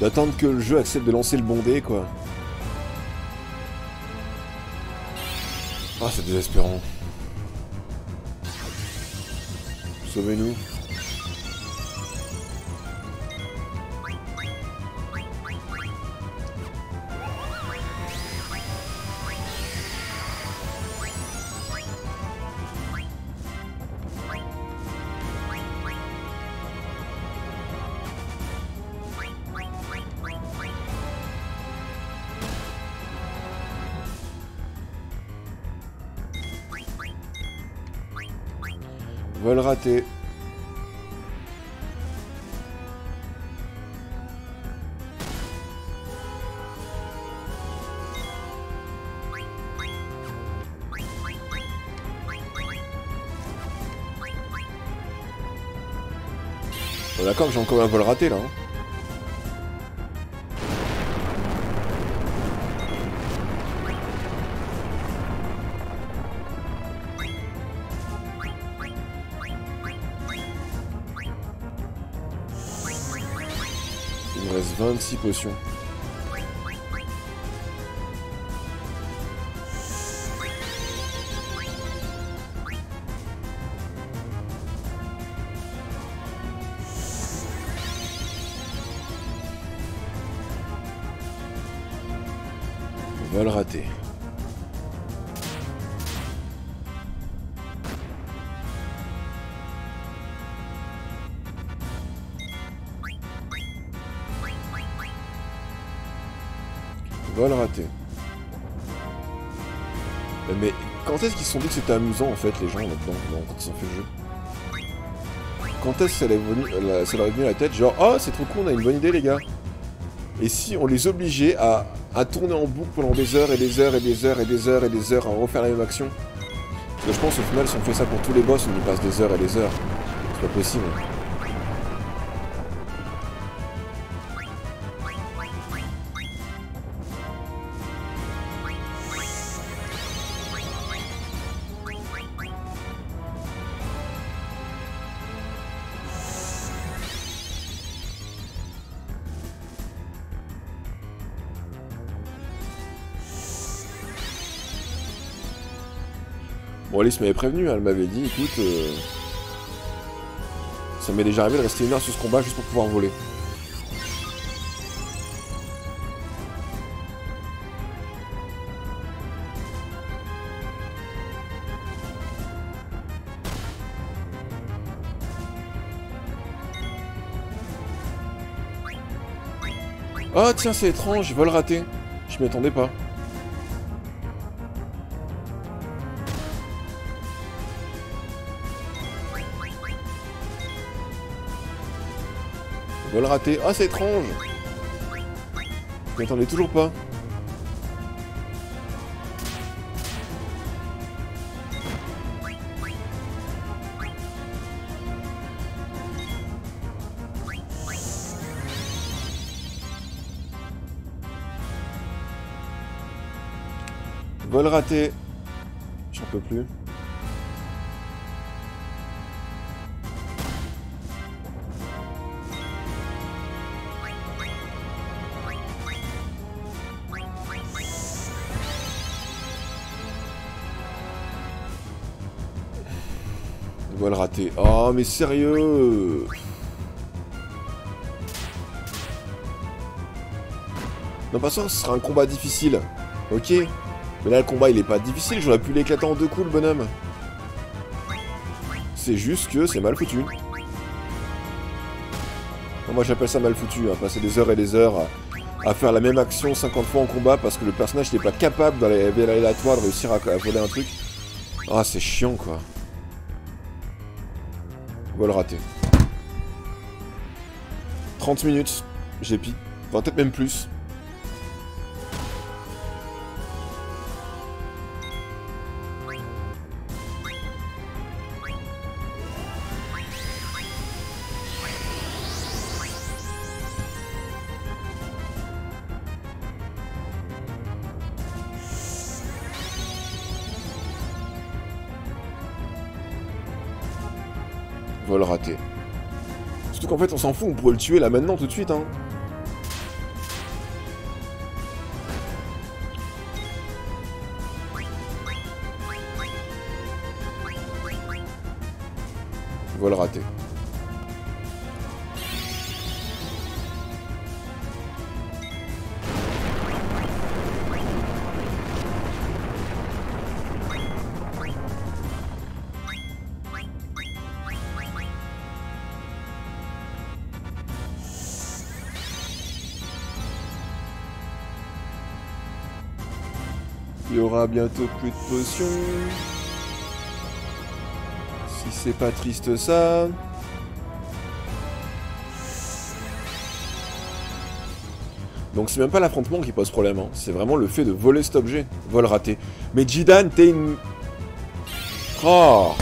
d'attendre que le jeu accepte de lancer le bondé, quoi. Ah, c'est désespérant. Sauvez-nous. D'accord j'ai encore un vol raté là. hein. Il me reste 26 potions. Est-ce qu'ils se sont dit que c'était amusant en fait les gens là-dedans, quand ils ont fait le jeu Quand est-ce que ça leur est venu, la- ça leur est venu à la tête genre « Oh c'est trop cool, on a une bonne idée les gars !» Et si on les obligeait à, tourner en boucle pendant des heures et des heures et des heures et des heures et des heures à refaire la même action? Parce que je pense au final si on fait ça pour tous les boss on y passe des heures et des heures. C'est pas possible. Bon, M'avait prévenu, hein, elle m'avait dit, écoute, euh, ça m'est déjà arrivé de rester une heure sur ce combat juste pour pouvoir voler. Oh tiens, c'est étrange, vol raté. Je m'y attendais pas. Vol raté. Ah, c'est étrange. Je m'y attendais toujours pas. Vol raté. J'en peux plus. Oh, mais sérieux Non, pas ça, ce sera un combat difficile. Ok. Mais là, le combat, il est pas difficile. J'aurais pu l'éclater en deux coups, le bonhomme. C'est juste que c'est mal foutu. Moi, j'appelle ça mal foutu. Hein, passer des heures et des heures à, faire la même action 50 fois en combat parce que le personnage n'est pas capable dans les aléatoires de réussir à, à voler un truc. Ah, c'est chiant, quoi. Vol raté. 30 minutes, j'ai pi. Enfin, peut-être même plus. Qu'en fait, on s'en fout, on pourrait le tuer là maintenant tout de suite, hein. Bientôt plus de potions. Si c'est pas triste ça... Donc c'est même pas l'affrontement qui pose problème, hein. c'est vraiment le fait de voler cet objet. Vol raté. Mais Jidan, t'es une... Oh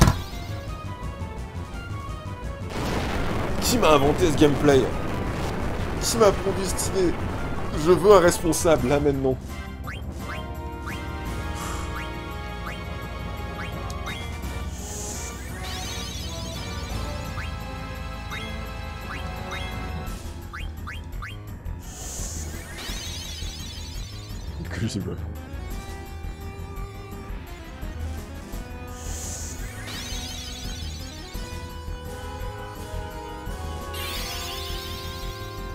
Qui m'a inventé ce gameplay? Qui m'a produit cette idée Je veux un responsable, là, maintenant.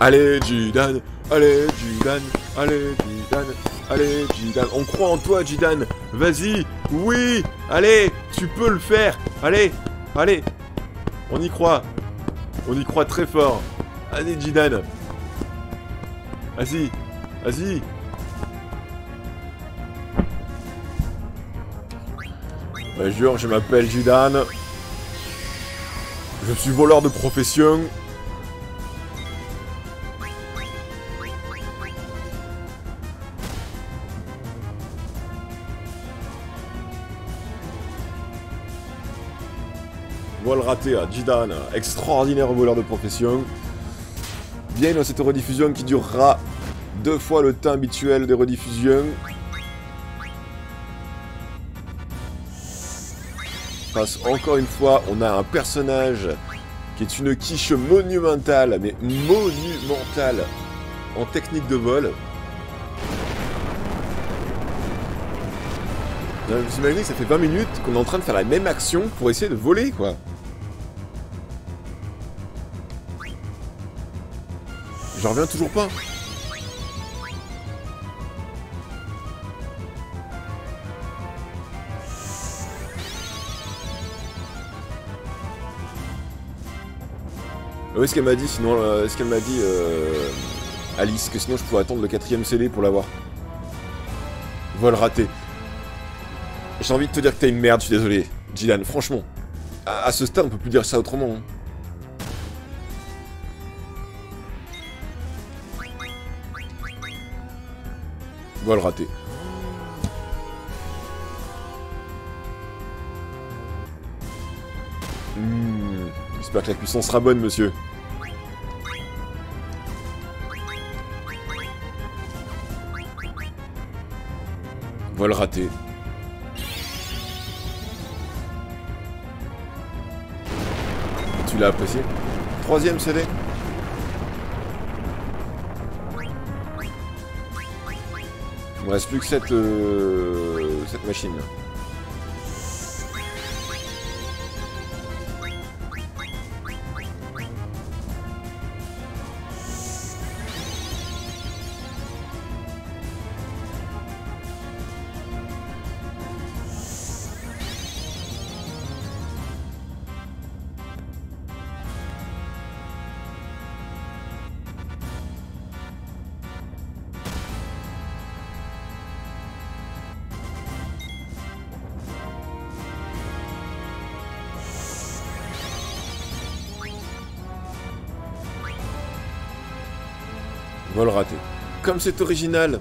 Allez, Jidan Allez, Jidan Allez, Jidan Allez, Jidan On croit en toi, Jidan Vas-y. Oui. Allez Tu peux le faire. Allez. Allez. On y croit. On y croit très fort. Allez, Jidan Vas-y. Vas-y Bah, jure, je m'appelle Jidan. Je suis voleur de profession. Vol raté à Jidan, extraordinaire voleur de profession. Bien dans cette rediffusion qui durera deux fois le temps habituel des rediffusions. Encore une fois, on a un personnage qui est une quiche monumentale, mais monumentale en technique de vol. Vous imaginez que ça fait 20 minutes qu'on est en train de faire la même action pour essayer de voler, quoi. J'en reviens toujours pas. Oui, ce qu'elle m'a dit, sinon, euh, ce qu'elle m'a dit, euh, Alice, que sinon je pourrais attendre le quatrième CD pour l'avoir. Vol raté. J'ai envie de te dire que t'es une merde, je suis désolé. Jidan, franchement. À, ce stade, on peut plus dire ça autrement. Hein. Vol raté. Mmh. J'espère que la puissance sera bonne, monsieur. Vol raté. Tu l'as apprécié Troisième CD Il me reste plus que cette, euh, cette machine Vol raté. Comme c'est original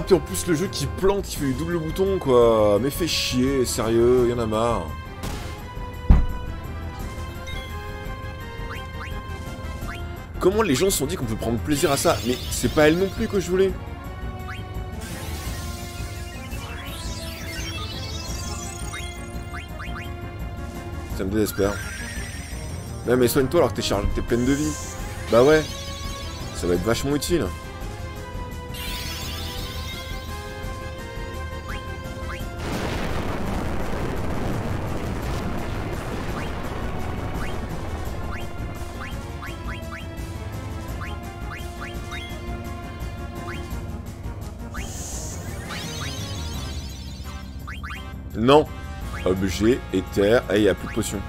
Ah, puis en plus le jeu qui plante, qui fait du double bouton, quoi. Mais fait chier, sérieux, y'en a marre. Comment les gens se sont dit qu'on peut prendre plaisir à ça Mais c'est pas elle non plus que je voulais. Ça me désespère. Ouais, mais soigne-toi alors que t'es pleine de vie. Bah ouais. Ça va être vachement utile. Objet, éther, et il n'y a plus de potions.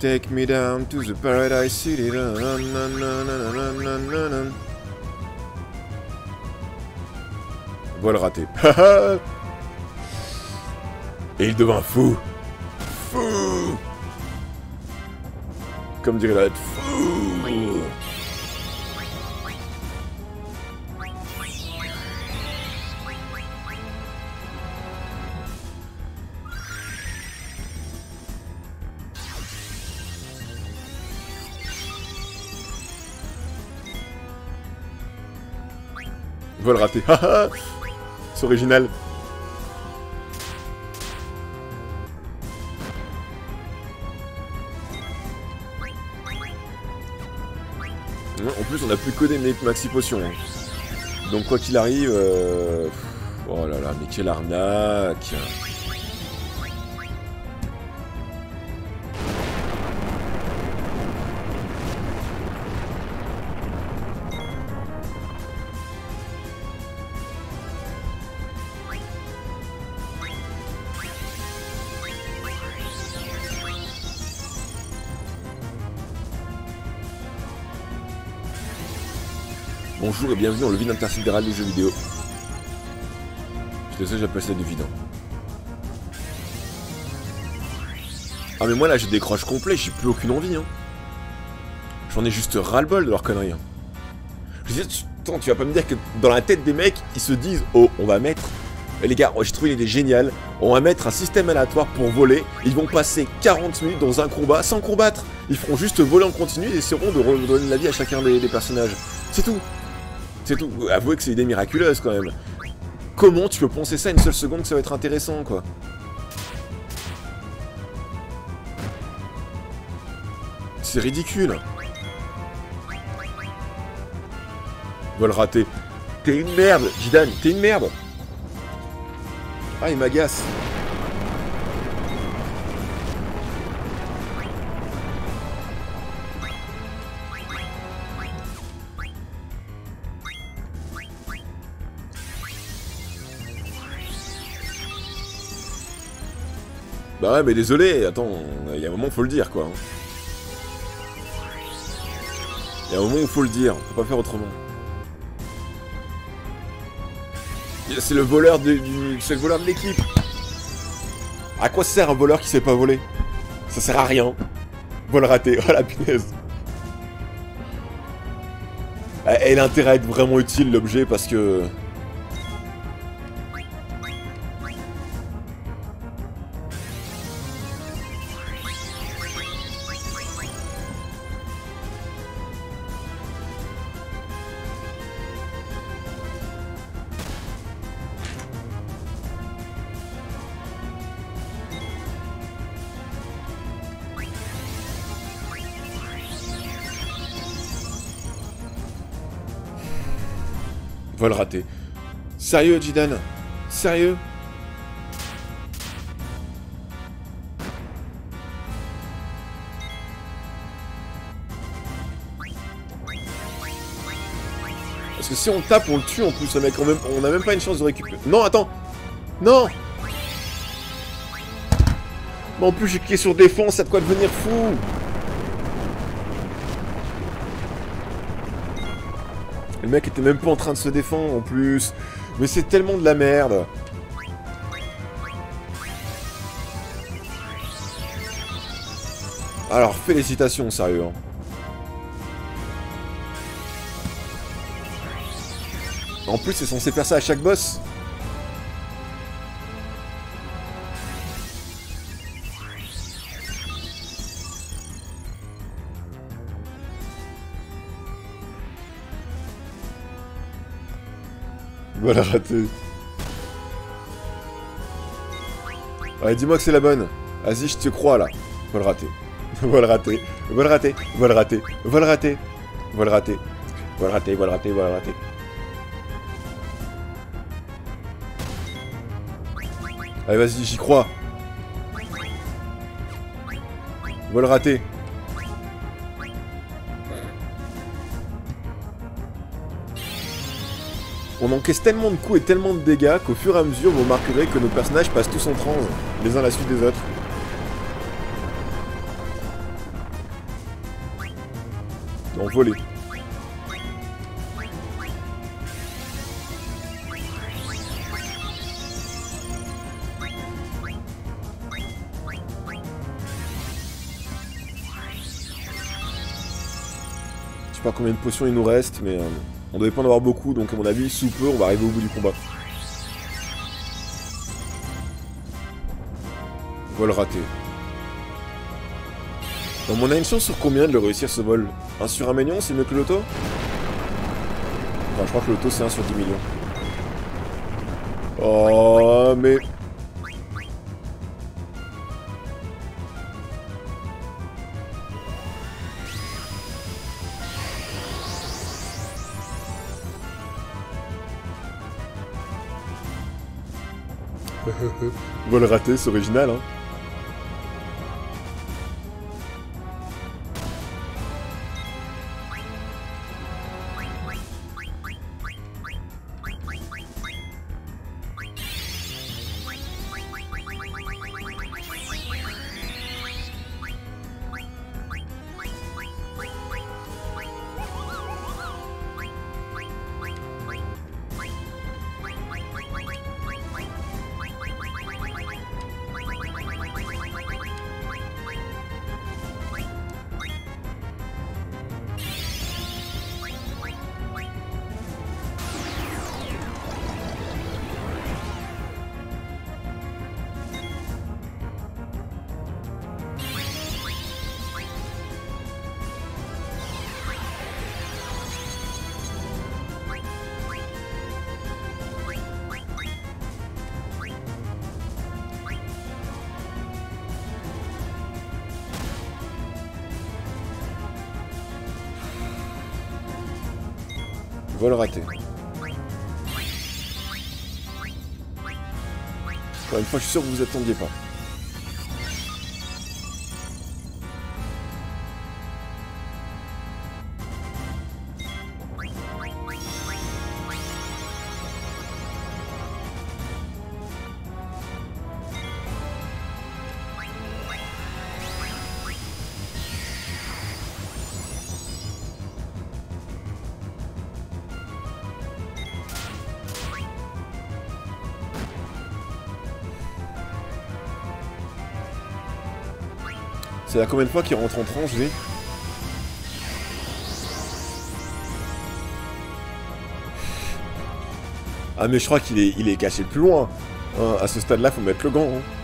Take me down to the paradise city. Vol raté. Et il devint fou. Fou Comme dirait la fou Vol raté. C'est original. En plus, on a plus que des maxi potions. hein. Donc, quoi qu'il arrive... euh, Oh là là, mais quelle arnaque Bonjour et bienvenue dans le vide intersidéral des jeux vidéo. Je sais, j'appelle ça du vide. Ah mais moi là je décroche complet, j'ai plus aucune envie. Hein. J'en ai juste ras-le-bol de leur conneries. hein. Je dire, tu, attends, tu vas pas me dire que dans la tête des mecs, ils se disent Oh, on va mettre. Eh, les gars, oh, j'ai trouvé une idée géniale. On va mettre un système aléatoire pour voler. Ils vont passer 40 minutes dans un combat sans combattre. Ils feront juste voler en continu et essaieront de redonner la vie à chacun des personnages. C'est tout. C'est tout. Avouez que c'est une idée miraculeuse quand même. Comment tu peux penser ça une seule seconde que ça va être intéressant quoi? C'est ridicule. Vol raté. T'es une merde, Jidan, t'es une merde. Ah, il m'agace. Ouais, mais désolé, attends, il y a un moment, faut le dire, quoi. Il y a un moment où faut le dire, on peut pas faire autrement. C'est le voleur de- du... C'est le voleur de l'équipe. À quoi sert un voleur qui sait pas voler? Ça sert à rien. Vol raté, oh la punaise. Eh, Elle a intérêt à être vraiment utile, l'objet, parce que... Vol raté. Sérieux, Jidan Sérieux? Parce que si on tape, on le tue en plus, le mec. On, même- on a même pas une chance de récupérer. Non, attends Non en plus, j'ai cliqué sur défense, ça de quoi devenir fou Le mec était même pas en train de se défendre en plus. Mais c'est tellement de la merde. Alors, félicitations, sérieux. hein. En plus, c'est censé faire ça à chaque boss. Voilà, raté. Allez, dis-moi que c'est la bonne. Vas-y, je te crois, là. Va le rater. Va le rater. Va le rater. Va le rater. Va le rater. Va le rater. Va le rater, va le rater, va le rater. Allez, vas-y, j'y crois. Va le rater. On tellement de coups et tellement de dégâts qu'au fur et à mesure, vous remarquerez que nos personnages passent tous en transe, les uns à la suite des autres. Envolé. Je sais pas combien de potions il nous reste, mais euh, on devait pas en avoir beaucoup, donc à mon avis, sous peu, on va arriver au bout du combat. Vol raté. Donc on a une chance sur combien de le réussir ce vol? 1 sur 1 million, c'est mieux que l'auto? Enfin, je crois que l'auto c'est 1 sur 10 millions. Oh, mais... Vol raté, c'est original, hein. Vol raté. Encore une fois, je suis sûr que vous attendiez pas. C'est la combien de fois qu'il rentre en tranche, lui Ah mais je crois qu'il est, caché plus loin. Hein, à ce stade-là, faut mettre le gant. Hein.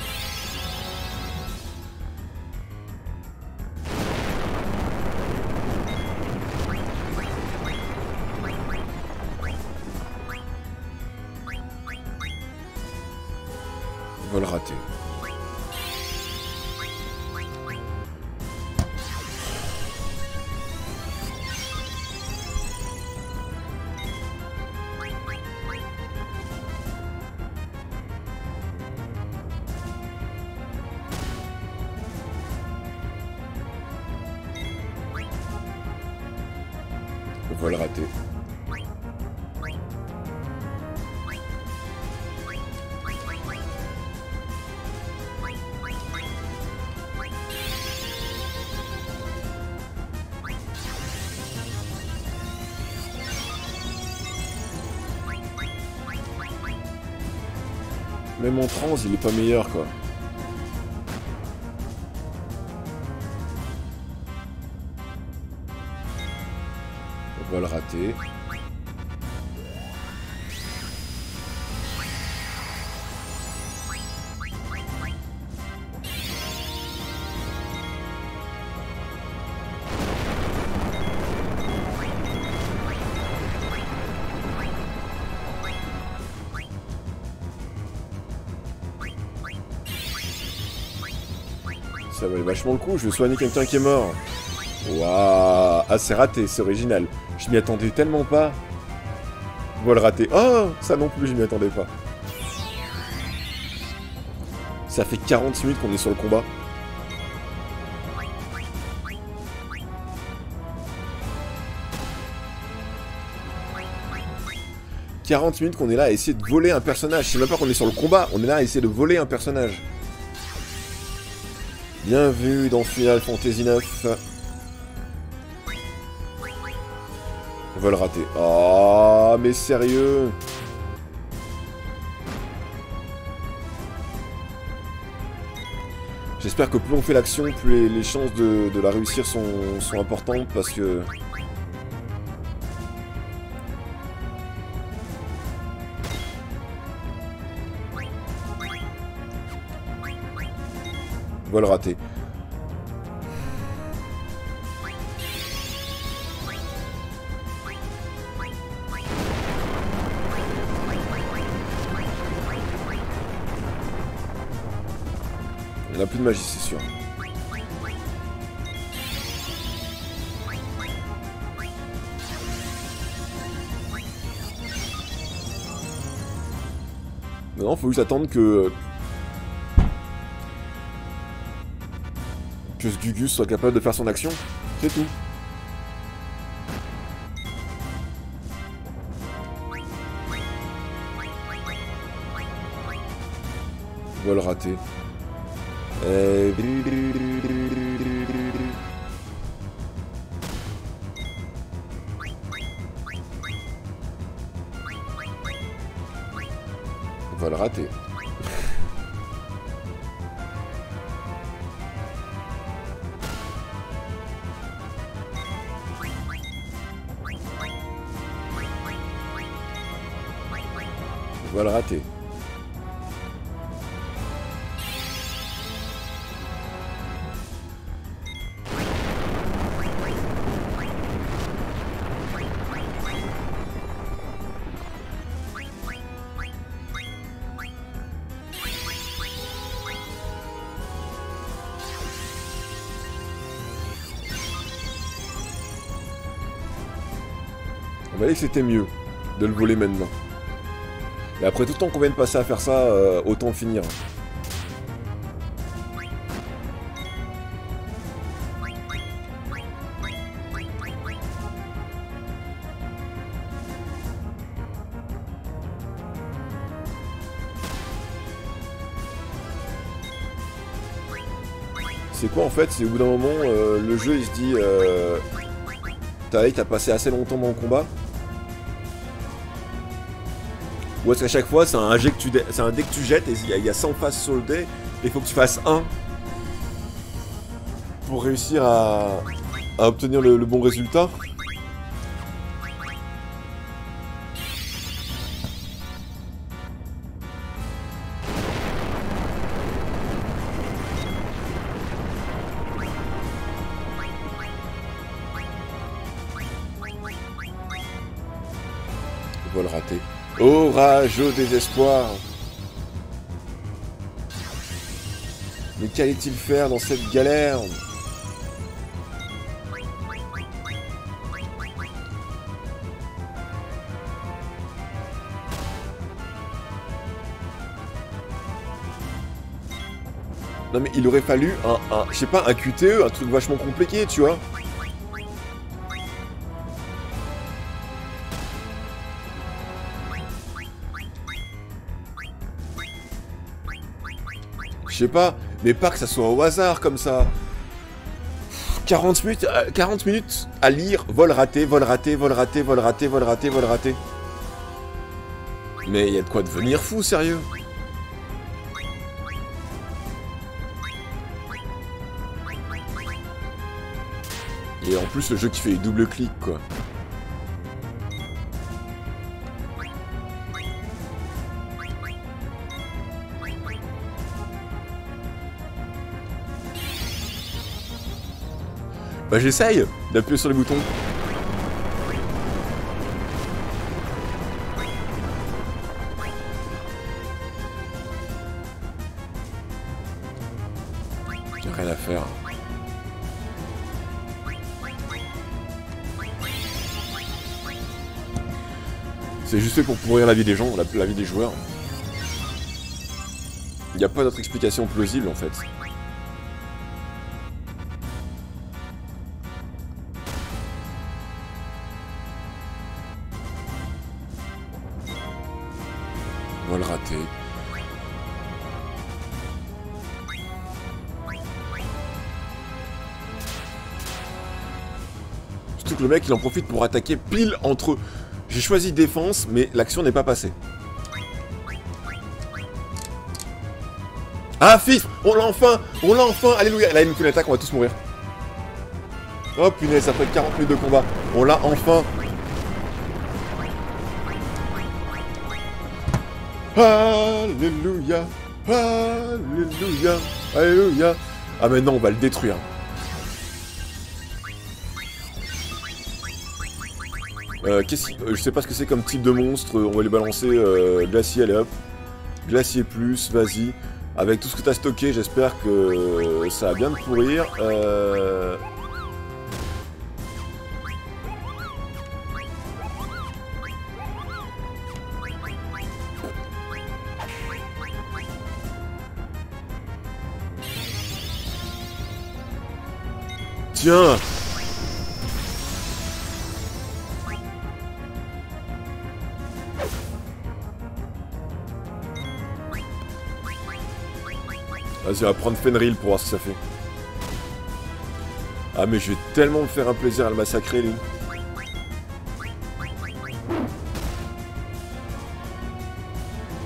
Il est pas meilleur quoi. Vachement le coup, je vais soigner quelqu'un qui est mort. Waouh Ah, c'est raté, c'est original. Je m'y attendais tellement pas. Vol raté. Oh Ça non plus, je m'y attendais pas. Ça fait 40 minutes qu'on est sur le combat. « 40 minutes qu'on est là à essayer de voler un personnage. C'est même pas qu'on est sur le combat, on est là à essayer de voler un personnage. Bien vu dans Final Fantasy 9. Vol raté. Oh, mais sérieux J'espère que plus on fait l'action, plus les, chances de, la réussir sont importantes parce que... Vol raté. On a plus de magie, c'est sûr. Non, faut juste attendre que... Que ce Gugus soit capable de faire son action. C'est tout. Vol raté. Euh... On va le rater. On va dit que c'était mieux de le voler maintenant. Mais après tout le temps qu'on vient de passer à faire ça, euh, autant finir. C'est quoi en fait? C'est au bout d'un moment, euh, le jeu il se dit... Euh, T'as passé assez longtemps dans le combat Ou est-ce qu'à chaque fois, c'est un, dé un dé que tu jettes et il y, a 100 faces sur le dé, et il faut que tu fasses 1 pour réussir à, obtenir le, bon résultat Orage au désespoir. Mais qu'allait-il faire dans cette galère? Non mais il aurait fallu un je sais pas, un QTE, un truc vachement compliqué, tu vois Je sais pas, mais pas que ça soit au hasard comme ça. 40 minutes, 40 euh, minutes à lire, vol raté, vol raté, vol raté, vol raté, vol raté, vol raté. Mais il y a de quoi devenir fou, sérieux. Et en plus, le jeu qui fait double clic, quoi. Bah j'essaye d'appuyer sur les boutons. Y'a rien à faire. C'est juste fait pour pourrir la vie des gens, la, la vie des joueurs. Il n'y a pas d'autre explication plausible en fait. Le mec il en profite pour attaquer pile entre eux. J'ai choisi défense, mais l'action n'est pas passée. Ah, fif On l'a enfin On l'a enfin Alléluia Là, il me fait une attaque, on va tous mourir. Oh punaise, après 40 minutes de combat. On l'a enfin Alléluia Alléluia Alléluia Ah mais non, on va le détruire. Euh, euh, je sais pas ce que c'est comme type de monstre, on va lui balancer euh, glacier, allez hop. Glacier plus, vas-y. Avec tout ce que t'as stocké, j'espère que ça va bien te pourrir. Euh... Tiens Vas-y, on va prendre Fenril pour voir ce que ça fait. Ah, mais je vais tellement me faire un plaisir à le massacrer, lui.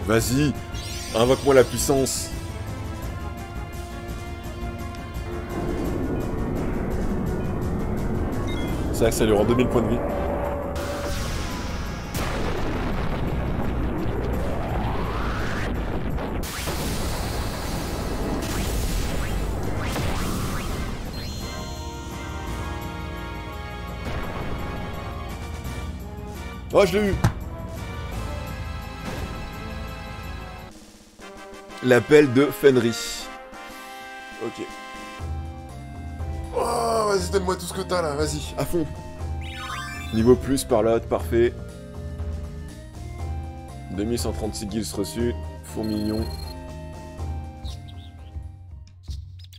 Vas-y, invoque-moi la puissance. C'est ça lui rend 2000 points de vie. Oh, je l'ai eu L'appel de Fenris. Ok. Oh, vas-y, donne-moi tout ce que t'as là, vas-y, à fond. Niveau plus par là, parfait. 2136 guilds reçus. Fourmillon.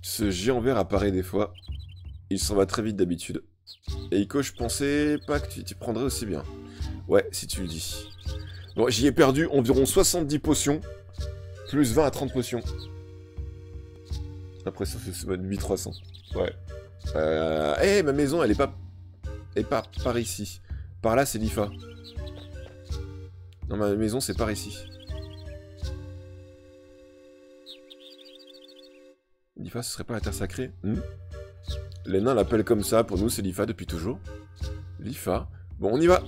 Ce géant vert apparaît des fois. Il s'en va très vite d'habitude. Et Ico, je pensais pas que tu t'y prendrais aussi bien. Ouais, si tu le dis. Bon, j'y ai perdu environ 70 potions. Plus 20 à 30 potions. Après ça, c'est 8300. Ouais. Euh... Eh, ma maison, elle est pas... Elle pas par ici. Par là, c'est l'IFA. Non, ma maison, c'est par ici. L'IFA, ce serait pas la Terre Sacrée? Hmm? Les nains l'appellent comme ça, pour nous, c'est l'IFA depuis toujours. L'IFA. Bon, on y va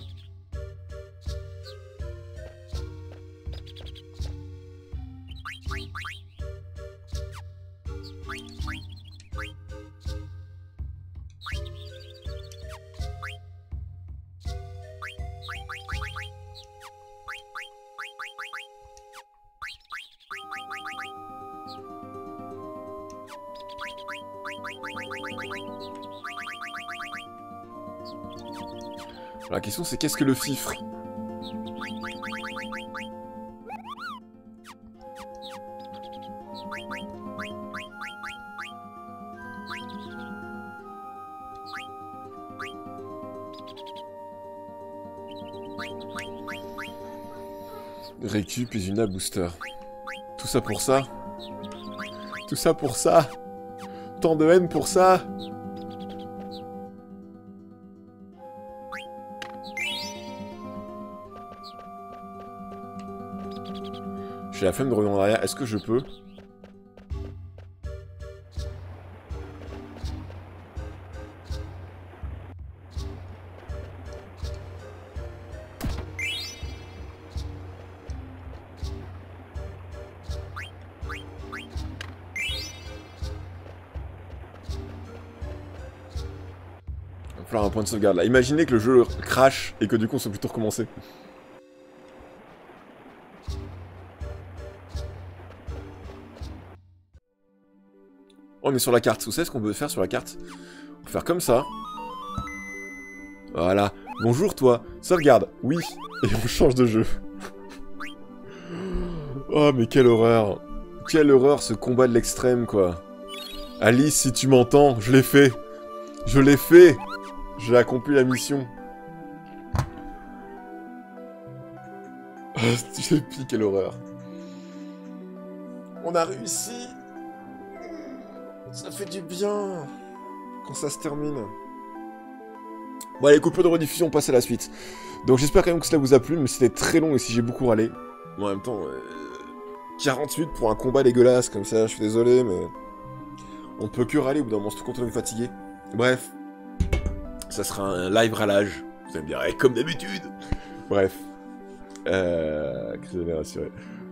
qu'est-ce que le fifre? Récup les une booster. Tout ça pour ça? Tout ça pour ça? Tant de haine pour ça? J'ai la flemme de revenir en arrière. Est-ce que je peux Il va falloir un point de sauvegarde là. Imaginez que le jeu crash et que du coup on soit plutôt recommencer. Sur la carte. Vous savez ce qu'on peut faire sur la carte On peut faire comme ça. Voilà. Bonjour toi. Sauvegarde. Oui. Et on change de jeu. oh, mais quelle horreur. Quelle horreur ce combat de l'extrême, quoi. Alice, si tu m'entends, je l'ai fait. Je l'ai fait. J'ai accompli la mission. Ah, quelle horreur. On a réussi. Ça fait du bien quand ça se termine. Bon allez, coupure de rediffusion, on passe à la suite. Donc j'espère quand même que cela vous a plu, mais c'était très long et si j'ai beaucoup râlé. en même temps, 48 pour un combat dégueulasse comme ça, je suis désolé, mais... On peut que râler au bout d'un moment, surtout quand on est fatigué. Bref, ça sera un live râlage. Vous allez me dire, eh, comme d'habitude. Bref. Euh...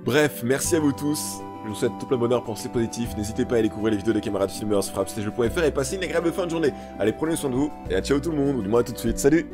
Bref, merci à vous tous. Je vous souhaite tout plein de bonheur, pensez positif, n'hésitez pas à aller découvrir les vidéos des camarades filmers, frappes.jeux.fr et passez une agréable fin de journée. Allez, prenez soin de vous et à ciao tout le monde, ou du moins à tout de suite, salut.